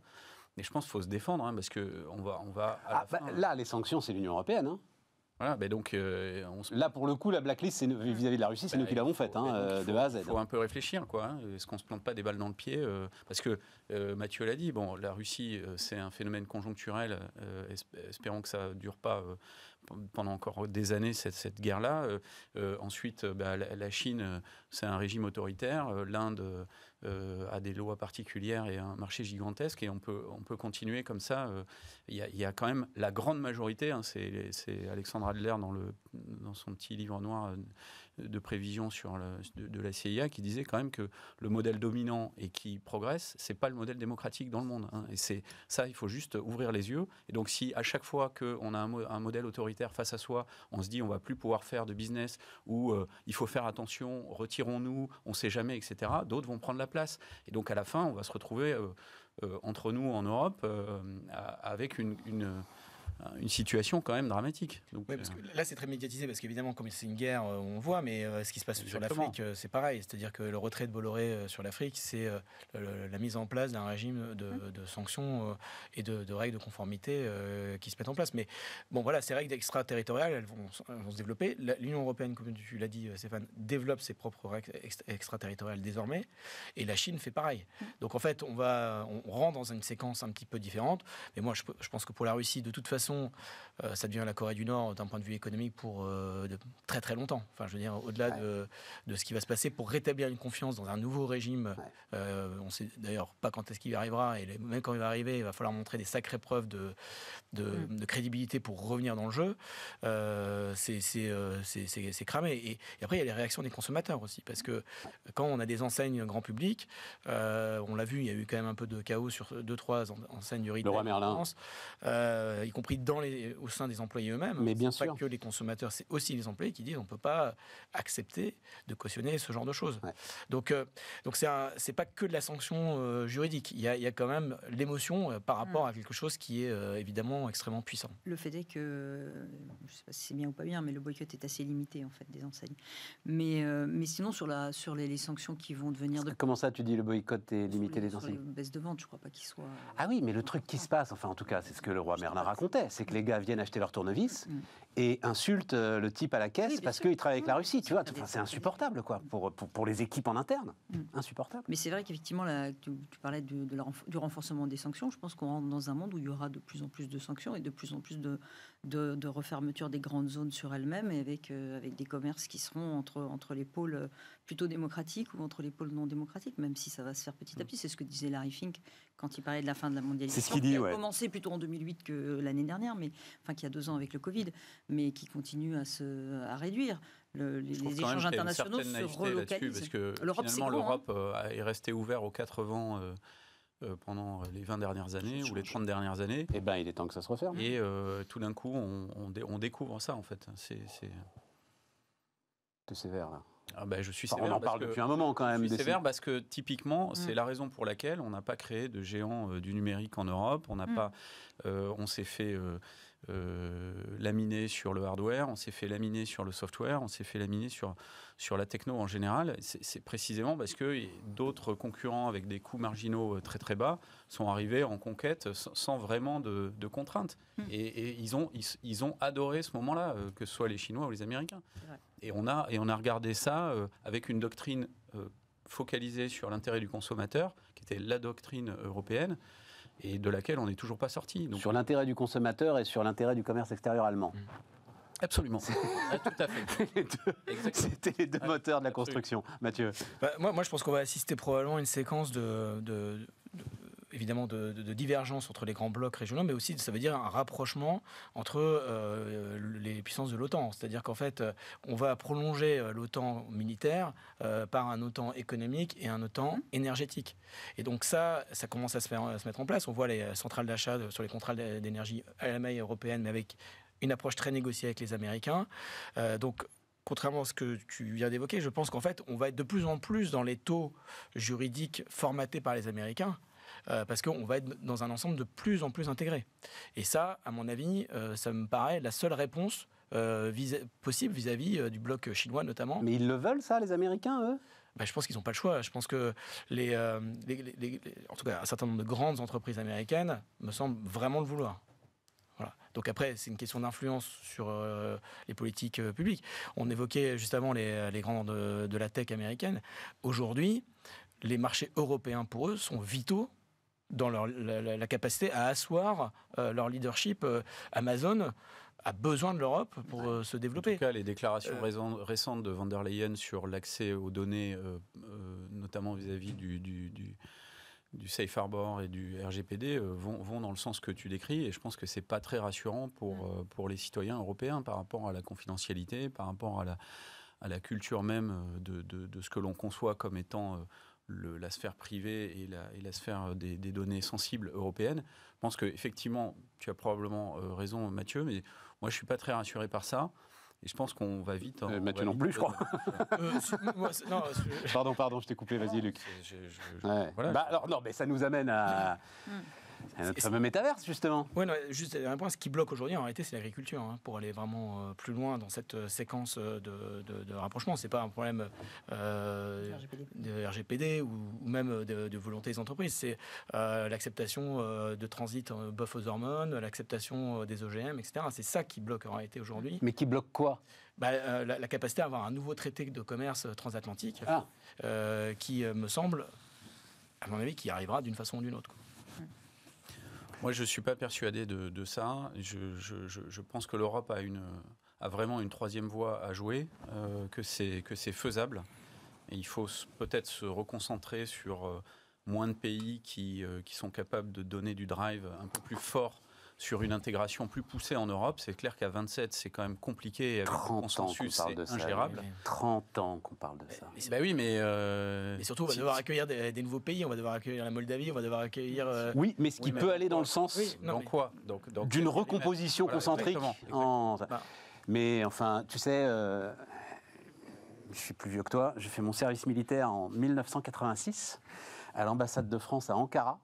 Speaker 4: Mais je pense qu'il faut se défendre, hein, parce que on va, on va à la
Speaker 1: Ah, bah,
Speaker 4: fin-
Speaker 1: là, les sanctions, c'est l'Union européenne. hein.
Speaker 4: Voilà, ben donc euh, on se
Speaker 1: Là, pour le coup, la blacklist, vis-à-vis de la Russie, c'est nous qui l'avons faite, hein,
Speaker 4: donc,
Speaker 1: euh, de A à Z.
Speaker 4: Il faut un peu réfléchir, quoi. hein. Est-ce qu'on se plante pas des balles dans le pied euh, Parce que Mathieu l'a dit, bon, la Russie, c'est un phénomène conjoncturel. esp- espérons que ça dure pas pendant encore des années cette, cette guerre-là. Ensuite, bah, la, la Chine, c'est un régime autoritaire. L'Inde euh, a des lois particulières et un marché gigantesque. Et on peut, on peut continuer comme ça. euh, Il y, a- quand même la grande majorité. hein, c'est Alexandre Adler dans, le, dans son petit livre noir euh, de prévision sur le- de, la CIA qui disait quand même que le modèle dominant et qui progresse, c'est pas le modèle démocratique dans le monde. hein. Et c'est ça, il faut juste ouvrir les yeux. Et donc, si à chaque fois qu'on a un, mo- un modèle autoritaire face à soi, on se dit on va plus pouvoir faire de business ou euh, il faut faire attention, retirons-nous, on sait jamais, etc. D'autres vont prendre la place. Et donc, à la fin, on va se retrouver euh, euh, entre nous en Europe euh, avec une, une situation quand même dramatique. Donc,
Speaker 2: Oui, parce
Speaker 4: euh,
Speaker 2: que là, c'est très médiatisé parce qu'évidemment, comme c'est une guerre, euh, on voit, mais euh, ce qui se passe sur l'Afrique, euh, c'est pareil. C'est-à-dire que le retrait de Bolloré euh, sur l'Afrique, c'est euh, la mise en place d'un régime de, de sanctions euh, et de, de règles de conformité euh, qui se mettent en place. Mais bon, voilà, ces règles extraterritoriales, elles vont, s- elles vont se développer. L'Union européenne, comme tu l'as dit, euh, Stéphane, développe ses propres règles ex- extraterritoriales désormais, et la Chine fait pareil. Donc en fait, on va, on rentre dans une séquence un petit peu différente. Mais moi, je pense que pour la Russie, de toute façon, euh, ça devient la Corée du Nord d'un point de vue économique pour euh, de très très longtemps. Enfin, je veux dire, au-delà
Speaker 1: Ouais.
Speaker 2: de, de ce qui va se passer pour rétablir une confiance dans un nouveau régime.
Speaker 1: Ouais.
Speaker 2: euh, on sait d'ailleurs pas quand est-ce qu'il arrivera, et même quand il va arriver, il va falloir montrer des sacrées preuves de, de,
Speaker 3: Mm.
Speaker 2: de crédibilité pour revenir dans le jeu. Euh, c'est cramé. Et, et après, il y a les réactions des consommateurs aussi, parce que quand on a des enseignes grand public, euh, on l'a vu, il y a eu quand même un peu de chaos sur deux trois en- enseignes du retail
Speaker 1: Roi
Speaker 2: en
Speaker 1: Merlin.
Speaker 2: France, euh, y compris dans les, au sein des employés eux-mêmes.
Speaker 1: Mais bien sûr.
Speaker 2: Pas que les consommateurs, c'est aussi les employés qui disent on ne peut pas accepter de cautionner ce genre de choses.
Speaker 1: Ouais.
Speaker 2: Donc, euh, donc c'est un- c'est pas que de la sanction euh, juridique. Il y, a, il y a quand même l'émotion euh, par rapport à quelque chose qui est euh, évidemment extrêmement puissant.
Speaker 3: Le fait est que, je ne sais pas si c'est bien ou pas bien, mais le boycott est assez limité en fait des enseignes. Mais, euh, mais sinon sur, la, sur les, les sanctions qui vont devenir de
Speaker 1: Comment ça, tu dis le boycott est limité
Speaker 3: sur les,
Speaker 1: des
Speaker 3: sur les
Speaker 1: enseignes?
Speaker 3: baisses de vente, je crois pas qu'il soit.
Speaker 1: Ah oui, mais le truc qui se passe, enfin en tout cas, c'est ce que le roi Merlin racontait. Fait, c'est que les gars viennent acheter leur tournevis
Speaker 3: Mm.
Speaker 1: et insultent euh, le type à la caisse
Speaker 3: Oui,
Speaker 1: parce
Speaker 3: sûr.
Speaker 1: qu'il travaille avec la
Speaker 3: Mm.
Speaker 1: Russie. Tu vois, Enfin, c'est insupportable, quoi, pour, pour, pour les équipes en interne.
Speaker 3: Mm.
Speaker 1: Insupportable.
Speaker 3: Mais c'est vrai qu'effectivement, tu, tu parlais de la du renforcement des sanctions. Je pense qu'on rentre dans un monde où il y aura de plus en plus de sanctions et de plus en plus de, de, de refermeture des grandes zones sur elles-mêmes et avec, euh, avec des commerces qui seront entre, entre les pôles euh, plutôt démocratiques ou entre les pôles non démocratiques, même si ça va se faire petit à petit. C'est ce que disait Larry Fink quand il parlait de la fin de la mondialisation.
Speaker 1: C'est ce qu'il dit,
Speaker 3: qui a
Speaker 1: ouais.
Speaker 3: commencé plutôt en 2008 que l'année dernière, mais enfin qui a deux ans avec le Covid, mais qui continue à se à réduire. Le- les échanges
Speaker 4: qu'il y
Speaker 3: internationaux se relocalisent.
Speaker 4: parce que
Speaker 3: L'Europe,
Speaker 4: finalement
Speaker 3: hein.
Speaker 4: l'Europe euh, est restée ouverte aux quatre vents euh, euh, pendant les 20 dernières années ou les 30 dernières années.
Speaker 1: Eh ben, il est temps que ça se referme.
Speaker 4: Et euh, tout d'un coup, on, on dé- on découvre ça en fait. C'est, c'est-
Speaker 1: C'est sévère, là.
Speaker 4: Ah ben, je suis
Speaker 1: Enfin,
Speaker 4: sévère.
Speaker 1: on en
Speaker 4: parce
Speaker 1: parle
Speaker 4: que-
Speaker 1: depuis un moment, quand
Speaker 4: Je
Speaker 1: même.
Speaker 4: suis
Speaker 1: des-
Speaker 4: sévère parce que typiquement, c'est
Speaker 3: Mm.
Speaker 4: la raison pour laquelle on n'a pas créé de géants euh, du numérique en Europe. On n'a
Speaker 3: Mm.
Speaker 4: pas, euh, on s'est fait laminer sur le hardware, on s'est fait laminer sur le software, on s'est fait laminer sur sur la techno en général. C'est précisément parce que d'autres concurrents avec des coûts marginaux euh, très très bas sont arrivés en conquête sans, sans vraiment de, de contraintes.
Speaker 3: Mm.
Speaker 4: Et, et ils ont ils, ils ont adoré ce moment-là, euh, que ce soit les Chinois ou les Américains. Et on a et on a regardé ça euh, avec une doctrine euh, focalisée sur l'intérêt du consommateur, qui était la doctrine européenne, et de laquelle on n'est toujours pas sorti. Donc,
Speaker 1: Sur l'intérêt du consommateur et sur l'intérêt du commerce extérieur allemand.
Speaker 4: absolument. Ouais, tout à fait.
Speaker 1: Les deux-
Speaker 4: Exactement.
Speaker 1: C'était les deux moteurs de la
Speaker 4: absolument.
Speaker 1: construction. Mathieu.
Speaker 2: Bah, moi, moi, je pense qu'on va assister probablement à une séquence de, de- de- évidemment de, divergence entre les grands blocs régionaux, mais aussi ça veut dire un rapprochement entre euh, les puissances de l'OTAN. C'est-à-dire qu'en fait, on va prolonger euh, l'OTAN militaire euh, par un OTAN économique et un OTAN énergétique. Et donc ça, ça commence à se, mettre en place. On voit les centrales d'achat sur les contrats d'énergie à la maille européenne, mais avec une approche très négociée avec les Américains. Donc contrairement à ce que tu viens d'évoquer, je pense qu'en fait, on va être de plus en plus dans les taux juridiques formatés par les Américains. Euh, parce qu'on va être dans un ensemble de plus en plus intégré. Et ça, à mon avis, euh, ça me paraît la seule réponse euh, vis- possible vis-à-vis du bloc chinois notamment.
Speaker 1: Mais ils le veulent, ça, les Américains, eux?
Speaker 2: Bah, je pense qu'ils n'ont pas le choix. Je pense que les, les- les- les- en tout cas, un certain nombre de grandes entreprises américaines me semblent vraiment le vouloir. Voilà. Donc après, c'est une question d'influence sur euh, les politiques euh, publiques. On évoquait juste avant les, les grands de, de la tech américaine. Aujourd'hui, les marchés européens pour eux sont vitaux dans leur, la, capacité à asseoir euh, leur leadership. Euh, Amazon a besoin de l'Europe pour euh, se
Speaker 4: En
Speaker 2: développer.
Speaker 4: tout cas, les déclarations récen- récentes de van der Leyen sur l'accès aux données, notamment vis-à-vis du, du, du- du Safe Harbor et du RGPD, vont, vont dans le sens que tu décris. Et je pense que c'est pas très rassurant pour, pour les citoyens européens par rapport à la confidentialité, par rapport à la, à la culture même de, de- de ce que l'on conçoit comme étant le- la sphère privée et la, et la sphère des, des données sensibles européennes. Je pense qu'effectivement, tu as probablement euh, raison, Mathieu, mais moi, je suis pas très rassuré par ça. Et je pense qu'on va vite. en-
Speaker 1: Euh, Mathieu
Speaker 4: va
Speaker 1: non
Speaker 4: vite
Speaker 1: plus, je crois.
Speaker 2: Euh, moi, non,
Speaker 1: Pardon, pardon, je t'ai coupé, vas-y, Luc.
Speaker 4: C'est- je- je- je-
Speaker 1: Ouais.
Speaker 4: Voilà.
Speaker 1: Bah, alors, non, mais ça nous amène à, à notre fameux métaverse, justement.
Speaker 2: Non, juste un point, ce qui bloque aujourd'hui, en réalité, c'est l'agriculture. hein, pour aller vraiment euh, plus loin dans cette euh, séquence euh, de, de, de rapprochement, c'est pas un problème euh,
Speaker 3: RGPD.
Speaker 2: de RGPD ou, ou même de, de volonté des entreprises. C'est euh, l'acceptation euh, de transit euh, bœuf aux hormones, l'acceptation euh, des OGM, etc. C'est ça qui bloque en réalité aujourd'hui.
Speaker 1: Mais qui bloque quoi?
Speaker 2: Bah, euh, la, la capacité à avoir un nouveau traité de commerce transatlantique
Speaker 1: Ah.
Speaker 2: euh, qui euh, me semble, à mon avis, qui arrivera d'une façon ou d'une autre. quoi.
Speaker 4: Moi, je ne suis pas persuadé de, ça. Je, pense que l'Europe a, vraiment une troisième voie à jouer, euh, que c'est faisable. Et il faut peut-être se reconcentrer sur euh, moins de pays euh, qui sont capables de donner du drive un peu plus fort sur une intégration plus poussée en Europe. C'est clair qu'à 27, c'est quand même compliqué. Et avec le
Speaker 1: 30 ans qu'on
Speaker 4: consensus,
Speaker 1: parle
Speaker 4: c'est
Speaker 1: de ça.
Speaker 4: ingérable.
Speaker 2: Mais-
Speaker 1: 30 ans qu'on parle de ça.
Speaker 2: mais c'est-
Speaker 4: Bah oui, mais. euh,
Speaker 2: Et surtout, on va
Speaker 4: si-
Speaker 2: devoir accueillir des, des nouveaux pays. On va devoir accueillir la Moldavie, on va devoir accueillir. euh,
Speaker 1: Oui, mais ce qui
Speaker 4: Oui, mais
Speaker 1: peut aller dans
Speaker 4: quoi
Speaker 1: le sens
Speaker 2: Oui, non,
Speaker 4: dans
Speaker 2: mais-
Speaker 4: quoi Donc,
Speaker 1: d'une recomposition
Speaker 4: Voilà,
Speaker 1: concentrique.
Speaker 4: exactement,
Speaker 1: en-
Speaker 2: Bah.
Speaker 1: Mais enfin, tu sais, euh, je suis plus vieux que toi. J'ai fait mon service militaire en 1986 à l'ambassade de France à Ankara.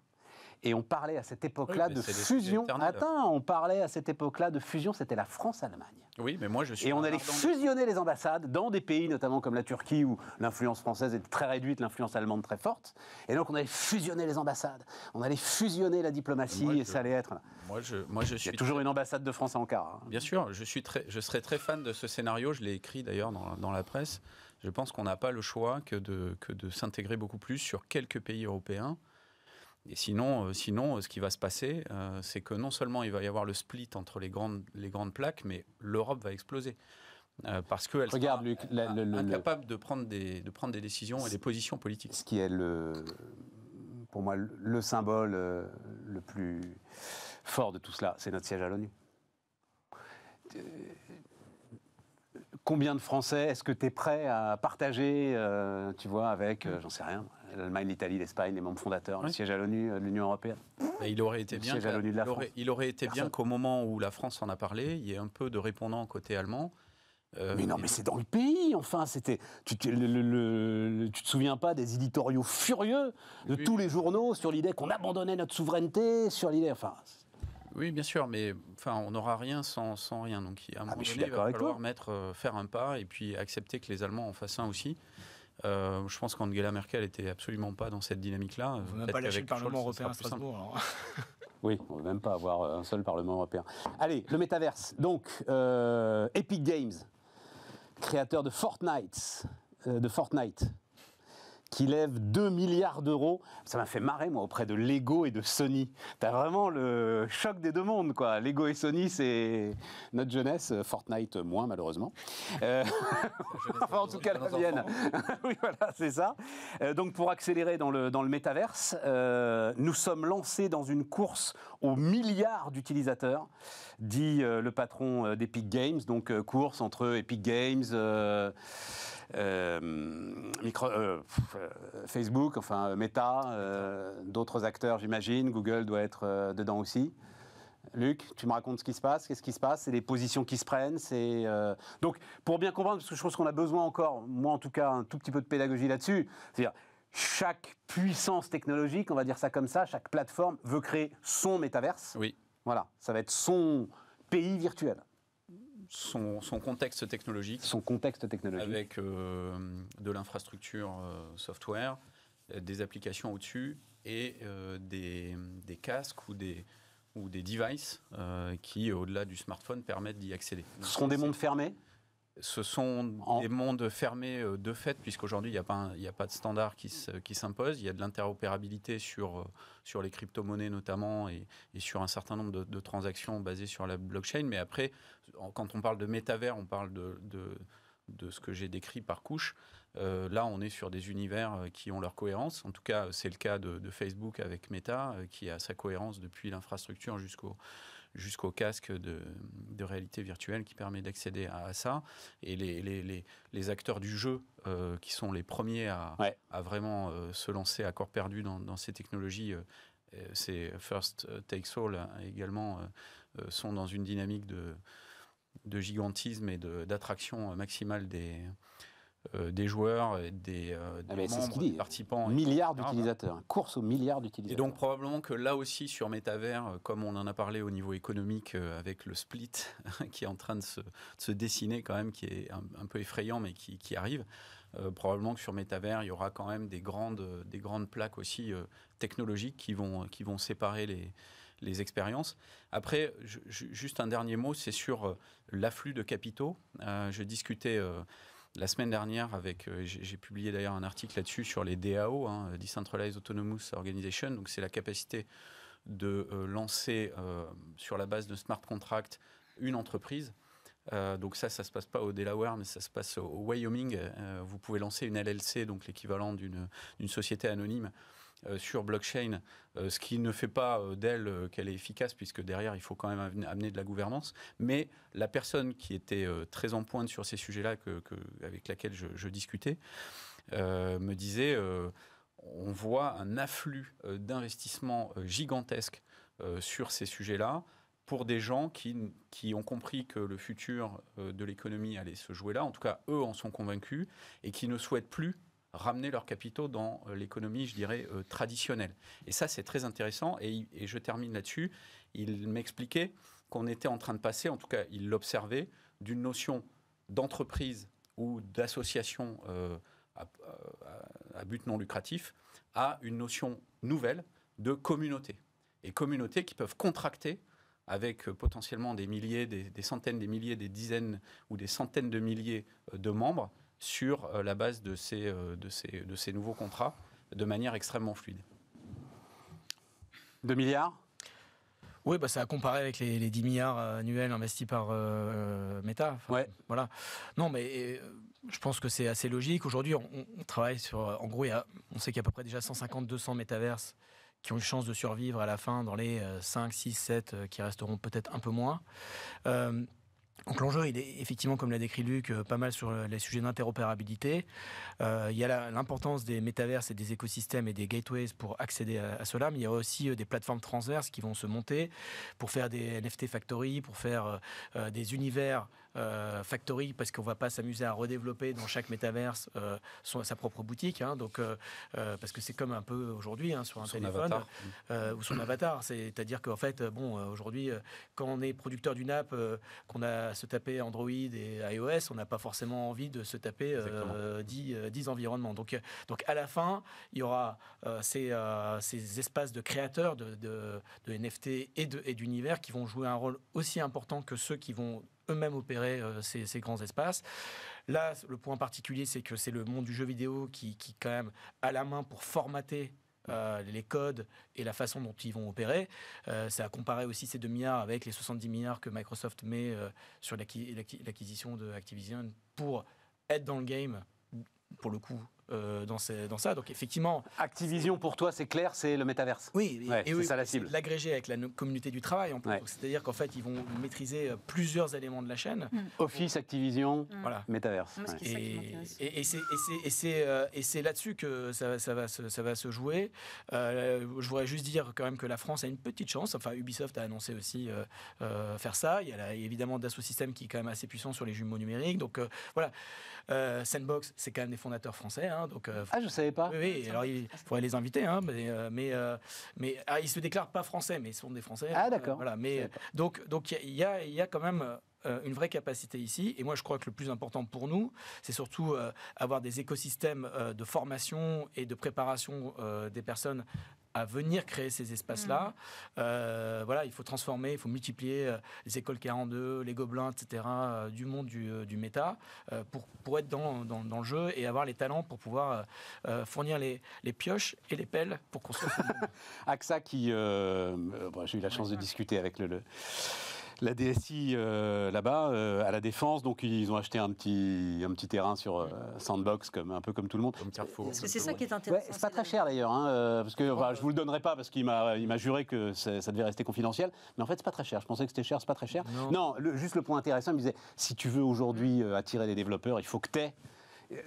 Speaker 1: Et on parlait à cette époque-là
Speaker 4: Oui,
Speaker 1: de fusion. Attends, on parlait à cette époque-là de fusion, c'était la France-Allemagne.
Speaker 4: Oui, mais moi je suis.
Speaker 1: Et on allait fusionner les ambassades dans des pays, notamment comme la Turquie, où l'influence française était très réduite, l'influence allemande très forte. Et donc on allait fusionner les ambassades, on allait fusionner la diplomatie,
Speaker 4: Moi,
Speaker 1: et
Speaker 4: je-
Speaker 1: ça allait être...
Speaker 4: Moi je, moi je
Speaker 1: Il y
Speaker 4: suis.
Speaker 1: a toujours une ambassade de France à Ankara. hein.
Speaker 4: Bien sûr, je, suis très, je serais très fan de ce scénario. Je l'ai écrit d'ailleurs dans, dans la presse. Je pense qu'on n'a pas le choix que de, que de s'intégrer beaucoup plus sur quelques pays européens. Et sinon, euh, sinon, euh, ce qui va se passer, euh, c'est que non seulement il va y avoir le split entre les grandes, les grandes plaques, mais l'Europe va exploser. Parce qu'elle sera
Speaker 1: Regarde, Luc, la- le- le- le-
Speaker 4: incapable de, prendre des, de prendre des décisions et des positions politiques.
Speaker 1: ce qui est le, pour moi le, le symbole le plus fort de tout cela, c'est notre siège à l'ONU. Combien de Français est-ce que tu es prêt à partager, euh, tu vois, avec, euh, j'en sais rien, l'Allemagne, l'Italie, l'Espagne, les membres fondateurs, le siège à l'ONU euh, de l'Union européenne
Speaker 4: Et il aurait été
Speaker 1: Le
Speaker 4: bien,
Speaker 1: à
Speaker 4: il aurait,
Speaker 1: France.
Speaker 4: il aurait été bien qu'au moment où la France en a parlé, il y ait un peu de répondants côté allemand. Euh,
Speaker 1: Mais non, mais c'est dans le pays, enfin, c'était. Tu, te- le- le- le- tu te souviens pas des éditoriaux furieux de
Speaker 4: Oui.
Speaker 1: tous les journaux sur l'idée qu'on abandonnait notre souveraineté, sur l'idée. Enfin,
Speaker 4: Oui, bien sûr, mais enfin, on n'aura rien sans, sans rien. Donc, à un moment
Speaker 1: je suis
Speaker 4: donné, il va falloir mettre, euh, faire un pas et puis accepter que les Allemands en fassent un aussi. Euh, je pense qu'Angela Merkel était absolument pas dans cette dynamique-là.
Speaker 2: On ne pas lâcher le
Speaker 4: Scholz,
Speaker 2: Parlement européen à. Strasbourg. alors.
Speaker 1: Oui, on ne veut même pas avoir euh, un seul Parlement européen. Allez, le métaverse. Donc, euh, Epic Games, créateur de Fortnite, euh, de Fortnite, qui lève 2 milliards d'euros. Ça m'a fait marrer, moi, auprès de Lego et de Sony. T'as vraiment le choc des deux mondes, quoi. Lego et Sony, c'est notre jeunesse. Fortnite, moins, malheureusement. Euh, enfin, en tout cas, la mienne. oui, voilà, c'est ça. Euh, donc, pour accélérer dans le, dans le métaverse, euh, nous sommes lancés dans une course aux milliards d'utilisateurs, dit euh, le patron euh, d'Epic Games. Donc, euh, course entre Epic Games, euh, euh, micro- euh, pff, euh, Facebook, enfin euh, Meta, euh, d'autres acteurs, j'imagine. Google doit être euh, dedans aussi. Luc, tu me racontes ce qui se passe Qu'est-ce qui se passe? C'est les positions qui se prennent C'est euh, donc pour bien comprendre, parce que je pense qu'on a besoin encore, moi en tout cas, un tout petit peu de pédagogie là-dessus. C'est-à-dire chaque puissance technologique, on va dire ça comme ça, chaque plateforme veut créer son métaverse.
Speaker 4: Oui,
Speaker 1: Voilà, ça va être son pays virtuel,
Speaker 4: son, son contexte technologique
Speaker 1: son contexte technologique.
Speaker 4: avec euh, de l'infrastructure euh, software, euh, des applications au-dessus et euh, des, des casques ou des, ou des devices qui, au-delà du smartphone, permettent d'y accéder. Donc,
Speaker 1: Ce seront des mondes fermés?
Speaker 4: Ce sont
Speaker 1: En-
Speaker 4: des mondes fermés euh, de fait, puisqu'aujourd'hui, il n'y a, pas un- il y a pas de standard qui se- qui s'impose. Il y a de l'interopérabilité sur, euh, sur les crypto-monnaies notamment et, et sur un certain nombre de, de transactions basées sur la blockchain. Mais après, quand on parle de métavers, on parle de, de, de ce que j'ai décrit par couche. Euh, là, on est sur des univers qui ont leur cohérence. En tout cas, c'est le cas de, de Facebook avec Meta, qui a sa cohérence depuis l'infrastructure jusqu'au jusqu'au casque de, de réalité virtuelle qui permet d'accéder à, ça. Et les, les, les, les acteurs du jeu, euh, qui sont les premiers à,
Speaker 1: Ouais.
Speaker 4: à vraiment euh, se lancer à corps perdu dans, dans ces technologies, euh, c'est First Takes All hein, également, euh, sont dans une dynamique de, de gigantisme et d'attraction maximale des, euh, des joueurs et des, euh, des
Speaker 1: Ah, mais c'est ce
Speaker 4: membres,
Speaker 1: qu'il dit.
Speaker 4: des participants.
Speaker 1: Milliards d'utilisateurs, course aux milliards
Speaker 4: Et
Speaker 1: d'utilisateurs.
Speaker 4: donc probablement que là aussi sur Métavers, euh, comme on en a parlé au niveau économique euh, avec le split qui est en train de se, de se dessiner quand même, qui est un, un peu effrayant mais qui, qui arrive, euh, probablement que sur Métavers, il y aura quand même des grandes, euh, des grandes plaques aussi euh, technologiques qui vont, qui vont séparer les, les expériences. Après, ju- ju- juste un dernier mot, c'est sur euh, l'afflux de capitaux. Euh, je discutais euh, la semaine dernière euh, j'ai publié d'ailleurs un article là-dessus sur les DAO, hein, Decentralized Autonomous Organization. Donc c'est la capacité de euh, lancer euh, sur la base de smart contract une entreprise. Donc ça, ça se passe pas au Delaware, mais ça se passe au Wyoming. Vous pouvez lancer une LLC, donc l'équivalent d'une société anonyme, sur blockchain, euh, ce qui ne fait pas euh, d'elle euh, qu'elle est efficace, puisque derrière, il faut quand même amener- de la gouvernance. Mais la personne qui était euh, très en pointe sur ces sujets-là, avec laquelle je, discutais, euh, me disait euh, on voit un afflux euh, d'investissements euh, gigantesques euh, sur ces sujets-là pour des gens qui, ont compris que le futur euh, de l'économie allait se jouer là. En tout cas, eux en sont convaincus et qui ne souhaitent plus ramener leurs capitaux dans euh, l'économie, je dirais, euh, traditionnelle. Et ça, c'est très intéressant. Et, je termine là-dessus. Il m'expliquait qu'on était en train de passer, en tout cas, il l'observait, d'une notion d'entreprise ou d'association euh, à, but non lucratif à une notion nouvelle de communauté. Et communautés qui peuvent contracter avec potentiellement des milliers, des, centaines, des milliers, des dizaines ou des centaines de milliers de membres sur euh, la base de ces, euh, de, ces, de ces nouveaux contrats de manière extrêmement fluide.
Speaker 1: 2 milliards?
Speaker 2: Oui, bah, ça a comparé avec les, les 10 milliards euh, annuels investis par euh, Meta. Enfin,
Speaker 1: Ouais.
Speaker 2: Voilà. Non, mais euh, je pense que c'est assez logique. Aujourd'hui, on, on travaille sur. En gros, il y a- on sait qu'il y a à peu près déjà 150-200 métaverses qui ont une chance de survivre à la fin dans les euh, 5, 6, 7 euh, qui resteront peut-être un peu moins. Euh, donc l'enjeu, il est effectivement, comme l'a décrit Luc, euh, pas mal sur euh, les sujets d'interopérabilité. Euh, il y a l'importance des métaverses et des écosystèmes et des gateways pour accéder à, cela, mais il y a aussi des plateformes transverses qui vont se monter pour faire des NFT factory, pour faire des univers euh, factory, parce qu'on ne va pas s'amuser à redévelopper dans chaque métaverse euh, son- sa propre boutique. hein. donc, euh, parce que c'est comme un peu aujourd'hui hein, sur un
Speaker 4: Son
Speaker 2: téléphone
Speaker 4: avatar.
Speaker 2: ou son avatar. C'est-à-dire qu'en fait, bon, aujourd'hui, quand on est producteur d'une app, qu'on a à se taper Android et iOS, on n'a pas forcément envie de se taper euh, 10, euh, 10 environnements. Donc, donc à la fin, il y aura ces, ces espaces de créateurs de, de- de NFT et de- et d'univers qui vont jouer un rôle aussi important que ceux qui vont eux-mêmes opérer euh, ces, grands espaces. Là, le point particulier, c'est que c'est le monde du jeu vidéo qui, quand même, a la main pour formater euh, les codes et la façon dont ils vont opérer. Euh, ça a comparé aussi ces 2 milliards avec les 70 milliards que Microsoft met euh, sur l'acqui- l'acqui- l'acquisition de Activision pour être dans le game, pour le coup, euh, dans, ces- dans ça. Donc effectivement,
Speaker 1: Activision, pour toi, c'est clair, c'est le métaverse.
Speaker 2: oui, et-
Speaker 1: Ouais,
Speaker 2: et
Speaker 1: c'est
Speaker 2: oui,
Speaker 1: ça la cible.
Speaker 2: L'agrégé avec la communauté du travail, en plus.
Speaker 1: Ouais.
Speaker 2: C'est-à-dire qu'en fait, ils vont maîtriser euh, plusieurs éléments de la chaîne.
Speaker 1: Office, Activision,
Speaker 2: Voilà.
Speaker 1: métaverse. Ouais.
Speaker 2: Et,
Speaker 3: m'intéresse.
Speaker 2: et- et c'est- là-dessus que ça, ça va se, ça va se jouer. Euh, je voudrais juste dire quand même que la France a une petite chance. Enfin, Ubisoft a annoncé aussi euh, euh, faire ça. Il y a la- évidemment Dassault Systèmes qui est quand même assez puissant sur les jumeaux numériques. Donc euh, voilà. Euh, Sandbox, c'est quand même des fondateurs français. Hein, donc euh,
Speaker 1: Ah, je savais pas.
Speaker 2: oui, oui, alors il faudrait les inviter, hein, mais, euh, mais, euh, mais ah, ils se déclarent pas français, mais ils sont des Français.
Speaker 1: Ah,
Speaker 2: euh,
Speaker 1: d'accord.
Speaker 2: voilà, mais
Speaker 1: savais pas.
Speaker 2: donc donc il y a, il y a quand même euh, une vraie capacité ici, et moi je crois que le plus important pour nous, c'est surtout euh, avoir des écosystèmes euh, de formation et de préparation euh, des personnes à venir créer ces espaces-là. Euh, voilà, il faut transformer, il faut multiplier euh, les écoles 42, les gobelins, etc., euh, du monde du, du méta, euh, pour, pour être dans, dans, dans le jeu et avoir les talents pour pouvoir euh, euh, fournir les, les pioches et les pelles pour construire.
Speaker 1: AXA qui. euh, euh, bon, J'ai eu la chance de discuter avec le. le- la DSI euh, là-bas, euh, à la Défense, donc ils ont acheté un petit, un petit terrain sur euh, Sandbox, comme, un peu comme tout le monde.
Speaker 4: Comme Carrefour.
Speaker 3: Parce que c'est ça qui est
Speaker 1: Ouais,
Speaker 3: intéressant.
Speaker 1: c'est pas
Speaker 3: c'est
Speaker 1: très cher d'ailleurs, hein, parce que enfin, je vous le donnerai pas parce qu'il m'a il m'a juré que ça, ça devait rester confidentiel. Mais en fait, c'est pas très cher. Je pensais que c'était cher, c'est pas très cher.
Speaker 2: Non.
Speaker 1: Non, le- juste le point intéressant, il me disait si tu veux aujourd'hui euh, attirer des développeurs, il faut que tu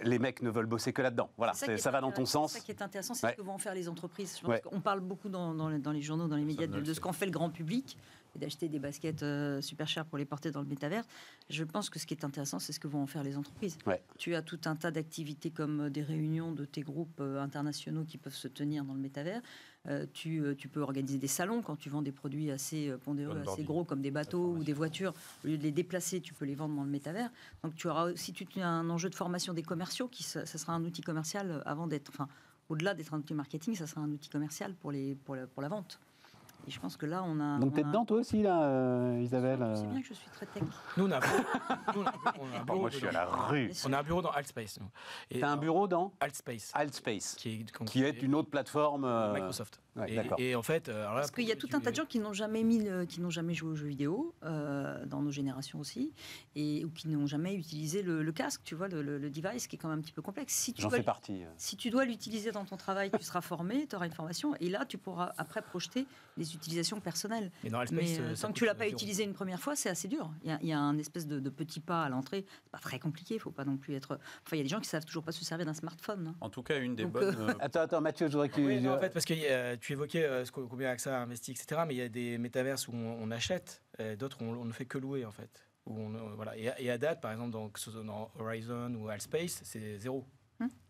Speaker 1: Les mecs ne veulent bosser que là-dedans. Voilà, ça va dans ton sens.
Speaker 3: C'est ça qui est intéressant, c'est
Speaker 1: Ouais.
Speaker 3: ce que vont en faire les entreprises. Je pense
Speaker 1: Ouais.
Speaker 3: qu'on parle beaucoup dans, dans les, dans les journaux, dans les médias, de, de ce qu'en fait le grand public et d'acheter des baskets euh, super chères pour les porter dans le métavers. Je pense que ce qui est intéressant, c'est ce que vont en faire les entreprises.
Speaker 1: Ouais.
Speaker 3: Tu as tout un tas d'activités comme euh, des réunions de tes groupes euh, internationaux qui peuvent se tenir dans le métavers. Euh, tu, tu peux organiser des salons quand tu vends des produits assez pondéreux, assez gros comme des bateaux ou des voitures. Au lieu de les déplacer, tu peux les vendre dans le métavers. Donc tu auras aussi tu as un enjeu de formation des commerciaux qui ça, ça sera un outil commercial avant d'être enfin au-delà d'être un outil marketing, ça sera un outil commercial pour les pour la, pour la vente. Et je pense que là on a
Speaker 1: Donc
Speaker 3: on
Speaker 1: t'es
Speaker 3: a-
Speaker 1: dedans toi aussi là, euh, Isabelle
Speaker 3: C'est
Speaker 1: euh
Speaker 3: bien que je suis très tech.
Speaker 2: Nous, on a, un bureau- nous, on a un bureau- on a un
Speaker 1: Bon,
Speaker 2: bureau
Speaker 1: moi je suis à la rue.
Speaker 2: On a un bureau dans Altspace.
Speaker 1: T'as un bureau dans
Speaker 2: Altspace,
Speaker 1: Altspace,
Speaker 2: qui est,
Speaker 1: qui est une autre plateforme. euh,
Speaker 2: Microsoft.
Speaker 1: Ouais,
Speaker 2: et, en fait, euh, alors là,
Speaker 3: Parce qu'il y a tout un tas de gens qui n'ont jamais mis, le- qui n'ont jamais joué aux jeux vidéo euh, dans nos générations aussi, et ou qui n'ont jamais utilisé le, le casque, tu vois, le, le- le device qui est quand même un petit peu complexe. Si tu
Speaker 1: J'en
Speaker 3: dois
Speaker 1: fais partie. euh.
Speaker 3: Si tu dois l'utiliser dans ton travail, tu seras formé, tu auras une formation, et là, tu pourras après projeter les utilisations personnelles.
Speaker 2: Mais dans
Speaker 3: Mais
Speaker 2: euh,
Speaker 3: tant que tu l'as pas utilisé une première fois, c'est assez dur. Il y a, il y a un espèce de, de petit pas à l'entrée. C'est pas très compliqué, il faut pas non plus être. Enfin, il y a des gens qui savent toujours pas se servir d'un smartphone. hein.
Speaker 4: En tout cas, une des
Speaker 3: Donc,
Speaker 4: bonnes. euh,
Speaker 1: Attends, attends, Mathieu, je voudrais que.
Speaker 2: Oui, non, en fait, parce que euh, tu évoquais euh, combien AXA a investi, etc. Mais il y a des métaverses où on, achète, d'autres où on, on ne fait que louer, en fait. Où euh, voilà. et, à- date, par exemple, dans, dans Horizon ou Altspace, c'est zéro.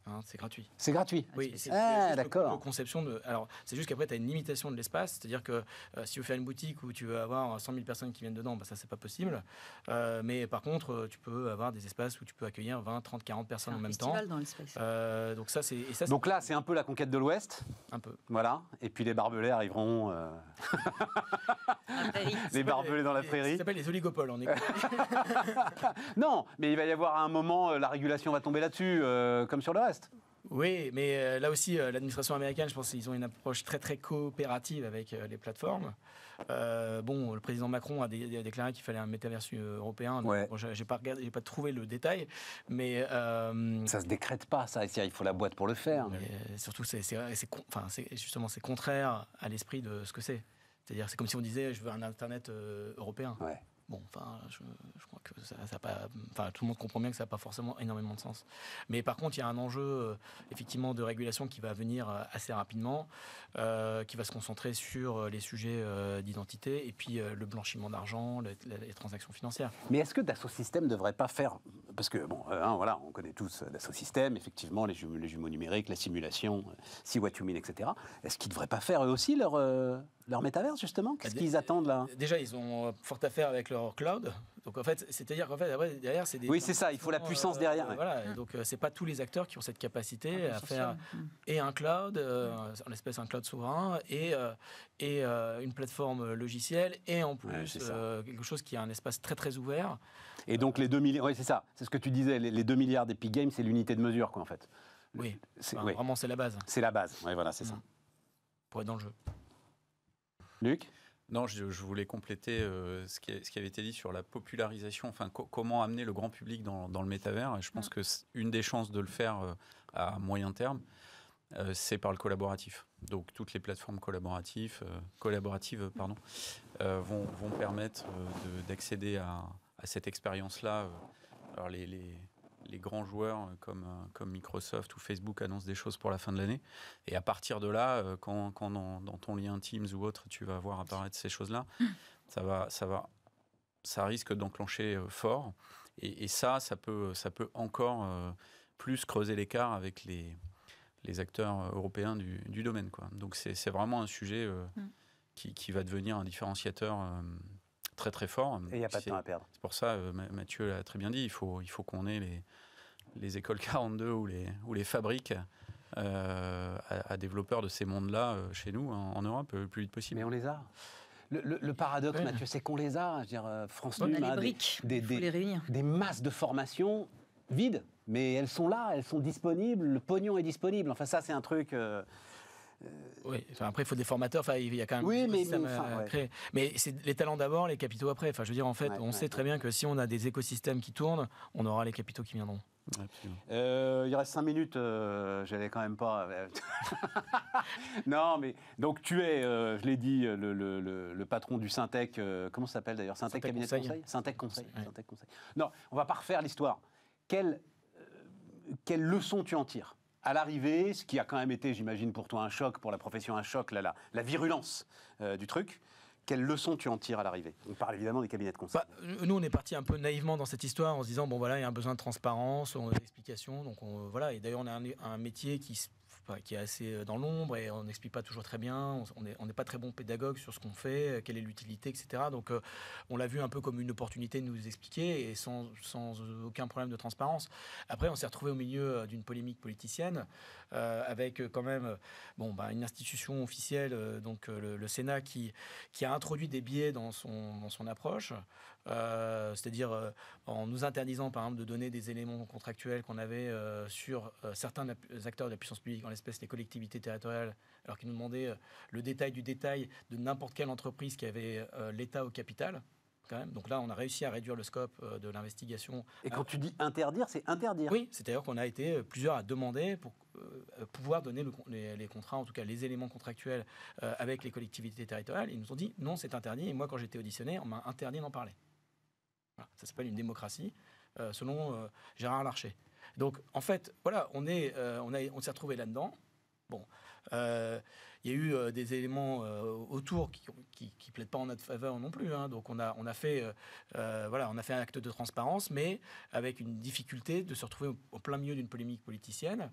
Speaker 2: Hein, c'est gratuit.
Speaker 1: C'est gratuit.
Speaker 2: Oui, c'est
Speaker 1: Ah, d'accord.
Speaker 2: conception de. Alors, c'est juste qu'après, tu as une limitation de l'espace. C'est-à-dire que euh, si tu veux faire une boutique où tu veux avoir 100 000 personnes qui viennent dedans, bah, ça, c'est pas possible. Euh, mais par contre, euh, tu peux avoir des espaces où tu peux accueillir 20, 30, 40 personnes en même temps.
Speaker 3: dans l'espace.
Speaker 2: Euh, donc, ça, c'est. Ça,
Speaker 1: Donc là, c'est un peu la conquête de l'Ouest.
Speaker 2: un peu.
Speaker 1: Voilà. Et puis les barbelés arriveront. euh, les barbelés dans la
Speaker 2: Ça
Speaker 1: prairie.
Speaker 2: s'appelle les oligopoles. On est...
Speaker 1: Non, mais il va y avoir à un moment, la régulation va tomber là-dessus, euh, comme sur le reste.
Speaker 2: Oui, mais euh, là aussi, euh, l'administration américaine, je pense qu'ils ont une approche très très coopérative avec euh, les plateformes. Bon, le président Macron a, dé- a déclaré qu'il fallait un métaversus euh, européen.
Speaker 1: Ouais.
Speaker 2: bon, j'ai pas regardé, j'ai pas trouvé le détail, mais,
Speaker 1: Ça se décrète pas, ça. Il faut la boîte pour le faire.
Speaker 2: mais, surtout, c'est enfin, justement c'est contraire à l'esprit de ce que c'est. C'est-à-dire, c'est comme si on disait, je veux un internet européen.
Speaker 1: Ouais.
Speaker 2: Bon, enfin, je, je crois que ça, ça pas, enfin, tout le monde comprend bien que ça n'a pas forcément énormément de sens. Mais par contre, il y a un enjeu euh, effectivement de régulation qui va venir euh, assez rapidement, euh, qui va se concentrer sur les sujets euh, d'identité et puis le blanchiment d'argent, les transactions financières.
Speaker 1: Mais est-ce que Dassault Systèmes ne devrait pas faire Parce que, bon, hein, voilà, on connaît tous Dassault Systèmes, effectivement, les jumeaux, les jumeaux numériques, la simulation, See What You Mean, etc. Est-ce qu'ils ne devraient pas faire eux aussi leur, leur métaverse, justement? Qu'est-ce
Speaker 2: Bah,
Speaker 1: qu'ils attendent là?
Speaker 2: Déjà, ils ont fort à faire avec leur cloud. Donc en fait, c'est-à-dire qu'en fait, après, derrière, c'est des.
Speaker 1: Oui, c'est ça, il faut la puissance derrière, ouais.
Speaker 2: Voilà, et donc euh, c'est pas tous les acteurs qui ont cette capacité à faire
Speaker 3: Mm.
Speaker 2: et un cloud, euh, en l'espèce un cloud souverain, et, euh, et euh, une plateforme logicielle, et en plus euh, quelque chose qui a un espace très très ouvert.
Speaker 1: Et donc les 2 milliards, oui, c'est ça, c'est ce que tu disais, les, les 2 milliards d'Epic Games, c'est l'unité de mesure, quoi, en fait.
Speaker 2: Oui,
Speaker 1: C'est
Speaker 2: Enfin,
Speaker 1: oui,
Speaker 2: vraiment c'est la base
Speaker 1: c'est la base, ouais, voilà, c'est ça.
Speaker 2: Mm. pour être dans le jeu.
Speaker 1: Luc?
Speaker 4: Non, je, je voulais compléter euh, ce, qui, a- ce qui avait été dit sur la popularisation, enfin co- comment amener le grand public dans, dans le métavers. Et je pense que c'est une des chances de le faire euh, à moyen terme, euh, c'est par le collaboratif. Donc toutes les plateformes collaboratives, collaboratives pardon, vont, vont permettre de- d'accéder à, à cette expérience-là. Alors les, les- les grands joueurs euh, comme, euh, comme Microsoft ou Facebook annoncent des choses pour la fin de l'année. Et à partir de là, euh, quand, quand dans, dans ton lien Teams ou autre, tu vas voir apparaître ces choses-là, ça va, ça va, ça risque d'enclencher fort. Et, et ça, ça peut, ça peut encore plus creuser l'écart avec les, les acteurs européens du, du domaine. Quoi. Donc c'est c'est vraiment un sujet euh,
Speaker 3: Mm.
Speaker 4: qui, qui va devenir un différenciateur euh, très très fort.
Speaker 1: Et il n'y a pas de temps à perdre.
Speaker 4: c'est pour ça, euh, Ma- Mathieu l'a très bien dit, il faut, il faut qu'on ait les, les écoles 42 ou les, ou les fabriques euh, à, à développeurs de ces mondes-là euh, chez nous, en, en Europe, le plus vite possible.
Speaker 1: Mais on les a. Le, le- le paradoxe,
Speaker 2: Ouais.
Speaker 1: Mathieu, c'est qu'on les a. Je veux dire, France
Speaker 3: On
Speaker 1: Num
Speaker 3: a
Speaker 1: a
Speaker 3: les
Speaker 1: des-
Speaker 3: briques,
Speaker 1: des- des- des masses de formations vides, mais elles sont là, elles sont disponibles, le pognon est disponible. Enfin, ça, c'est un truc. euh,
Speaker 2: Oui, enfin, après il faut des formateurs, enfin, il y a quand même
Speaker 1: Oui, mais-
Speaker 2: système
Speaker 1: mais, enfin,
Speaker 2: à
Speaker 1: ouais.
Speaker 2: créer. Mais c'est les talents d'abord, les capitaux après. Enfin, je veux dire, en fait,
Speaker 1: Ouais,
Speaker 2: on
Speaker 1: ouais,
Speaker 2: sait très bien que si on a des écosystèmes qui tournent, on aura les capitaux qui viendront.
Speaker 1: Euh, il reste cinq minutes, euh, j'allais quand même pas. euh, non, mais donc tu es, euh, je l'ai dit, le, le- le- le patron du Syntec. euh, comment ça s'appelle d'ailleurs? Syntec
Speaker 2: Syntec
Speaker 1: Cabinet de
Speaker 2: Conseil.
Speaker 1: Conseil? Syntec Conseil. Syntec Conseil. Non, on va pas refaire l'histoire. Quelle, euh, quelle leçon tu en tires? À l'arrivée, ce qui a quand même été, j'imagine, pour toi un choc, pour la profession un choc, la, la, virulence euh, du truc. Quelle leçon tu en tires à l'arrivée? On parle évidemment des cabinets de conseil.
Speaker 2: Bah, nous, on est parti un peu naïvement dans cette histoire en se disant bon voilà, il y a un besoin de transparence, on d'explication, donc on, voilà. Et d'ailleurs, on a un, un métier qui s- qui est assez euh, dans l'ombre et on n'explique pas toujours très bien. On- n'est pas très bon pédagogue sur ce qu'on fait, euh, quelle est l'utilité, etc. Donc, euh, on l'a vu un peu comme une opportunité de nous expliquer et sans, aucun problème de transparence. Après, on s'est retrouvé au milieu d'une polémique politicienne avec quand même bon, bah, une institution officielle, donc le, Sénat, qui, a introduit des biais dans son approche. Euh, c'est-à-dire euh, en nous interdisant par exemple de donner des éléments contractuels qu'on avait euh, sur certains acteurs de la puissance publique, en l'espèce les collectivités territoriales, alors qu'ils nous demandaient le détail du détail de n'importe quelle entreprise qui avait l'État au capital. Quand même. Donc là, on a réussi à réduire le scope de l'investigation.
Speaker 1: Et quand tu dis interdire, c'est interdire.
Speaker 2: Oui, c'est-à-dire qu'on a été plusieurs à demander pour pouvoir donner le les, les contrats, en tout cas les éléments contractuels avec les collectivités territoriales. Ils nous ont dit non, c'est interdit. Et moi, quand j'étais auditionné, on m'a interdit d'en parler. Voilà. Ça s'appelle une démocratie, euh, selon euh, Gérard Larcher. Donc, en fait, voilà, on est, euh, on, a- on s'est retrouvé là-dedans. Bon, il y a eu des éléments autour qui, qui, qui plaident pas en notre faveur non plus. hein. Donc on a, on a fait, voilà, on a fait un acte de transparence, mais avec une difficulté de se retrouver au, au plein milieu d'une polémique politicienne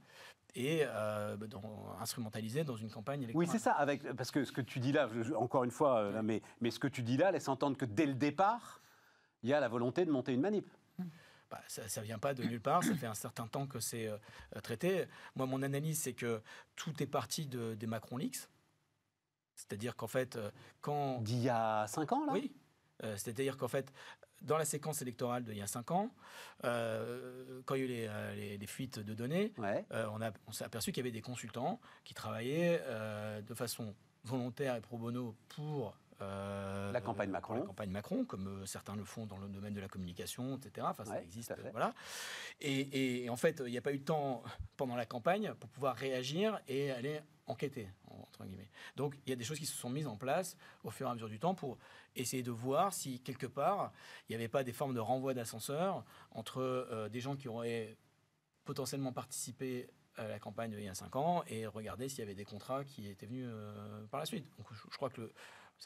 Speaker 2: et euh, bah, dans- instrumentalisé dans une campagne
Speaker 1: Oui,
Speaker 2: électorale.
Speaker 1: c'est ça, avec, parce que ce que tu dis là, je- encore une fois, mais, mais ce que tu dis là laisse entendre que dès le départ, il y a la volonté de monter une manip.
Speaker 2: Bah, ça ne vient pas de nulle part, ça fait un certain temps que c'est euh, traité. Moi, mon analyse, c'est que tout est parti de, des Macron Leaks. C'est-à-dire qu'en fait, euh, quand.
Speaker 1: D'il y a 5 ans, là?
Speaker 2: Oui. Euh, C'est-à-dire qu'en fait, dans la séquence électorale d'il y a 5 ans, euh, quand il y a eu les, les- les fuites de données,
Speaker 1: Ouais.
Speaker 2: euh, on, s'est aperçu qu'il y avait des consultants qui travaillaient de façon volontaire et pro bono pour euh,
Speaker 1: La campagne
Speaker 2: pour
Speaker 1: Macron.
Speaker 2: la campagne Macron, comme euh, certains le font dans le domaine de la communication, etc. Enfin, ça
Speaker 1: Ouais,
Speaker 2: existe, euh, voilà. Et, et- et en fait, il n'y a pas eu de temps pendant la campagne pour pouvoir réagir et aller enquêter, entre guillemets. Donc, il y a des choses qui se sont mises en place au fur et à mesure du temps pour essayer de voir si, quelque part, il n'y avait pas des formes de renvoi d'ascenseur entre euh, des gens qui auraient potentiellement participé à la campagne il y a 5 ans et regarder s'il y avait des contrats qui étaient venus euh, par la suite. Donc, je, je crois que le-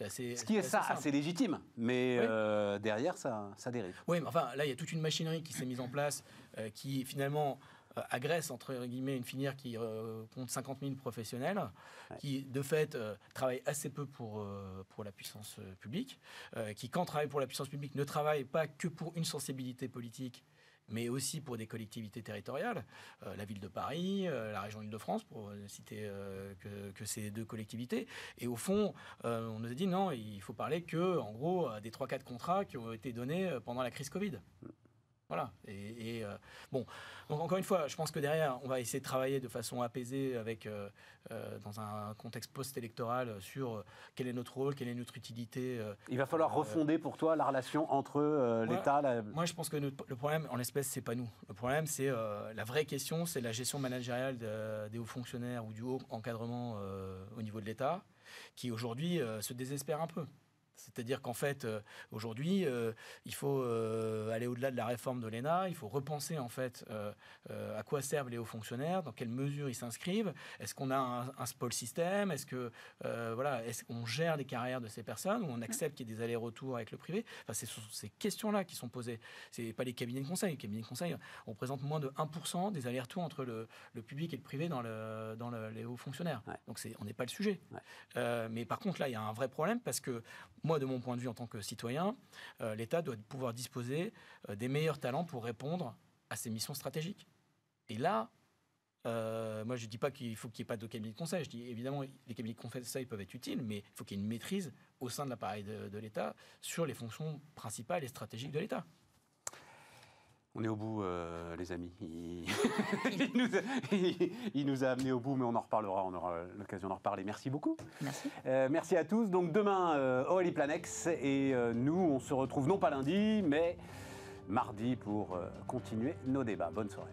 Speaker 2: assez.
Speaker 1: Ce qui est ça, assez légitime, mais
Speaker 2: Oui.
Speaker 1: euh, derrière, ça, ça dérive.
Speaker 2: Oui, mais enfin, là, il y a toute une machinerie qui s'est mise en place euh, qui, finalement, euh, agresse, entre guillemets, une filière qui compte 50 000 professionnels,
Speaker 1: Ouais.
Speaker 2: qui, de fait, travaille assez peu pour, pour la puissance publique, qui, quand travaille pour la puissance publique, ne travaille pas que pour une sensibilité politique, mais aussi pour des collectivités territoriales, euh, la ville de Paris, euh, la région Île-de-France, pour ne citer euh, que, que ces deux collectivités. Et au fond, on nous a dit non, il faut parler que, en gros, des 3-4 contrats qui ont été donnés pendant la crise Covid. Voilà. Et, et, euh, bon, donc encore une fois, je pense que derrière, on va essayer de travailler de façon apaisée avec, euh, euh, dans un contexte post-électoral sur quel est notre rôle, quelle est notre utilité.
Speaker 1: Il va falloir refonder pour toi la relation entre l'État, la-
Speaker 2: Moi, je pense que notre- le problème, en l'espèce, c'est pas nous. Le problème, c'est la vraie question, c'est la gestion managériale de- des hauts fonctionnaires ou du haut encadrement au niveau de l'État, qui aujourd'hui se désespère un peu. C'est-à-dire qu'en fait, euh, aujourd'hui, euh, il faut euh, aller au-delà de la réforme de l'ENA, il faut repenser en fait à quoi servent les hauts fonctionnaires, dans quelles mesures ils s'inscrivent, est-ce qu'on a un, un spoil système, est-ce que voilà, est-ce qu'on gère les carrières de ces personnes ou on accepte qu'il y ait des allers-retours avec le privé? Enfin, c'est ces questions-là qui sont posées. C'est pas les cabinets de conseil. Les cabinets de conseil, on représente moins de 1% des allers-retours entre le, le public et le privé dans, le, dans le- les hauts fonctionnaires.
Speaker 1: Ouais.
Speaker 2: Donc c'est, on n'est pas le sujet.
Speaker 1: Ouais.
Speaker 2: Mais par contre, là, il y a un vrai problème parce que moi, de mon point de vue en tant que citoyen, euh, l'État doit pouvoir disposer euh, des meilleurs talents pour répondre à ses missions stratégiques. Et là, euh, moi, je ne dis pas qu'il faut qu'il n'y ait pas de cabinet de conseil. Je dis évidemment, les cabinets de conseil peuvent être utiles, mais il faut qu'il y ait une maîtrise au sein de l'appareil de, de l'État sur les fonctions principales et stratégiques de l'État.
Speaker 1: On est au bout, euh, les amis. Il... il nous a... il- il nous a amenés au bout, mais on en reparlera. On aura l'occasion d'en reparler. Merci beaucoup.
Speaker 3: Merci.
Speaker 1: Euh, merci à tous. Donc demain, euh, Aurélie Planex et euh, nous, on se retrouve non pas lundi, mais mardi pour continuer nos débats. Bonne soirée.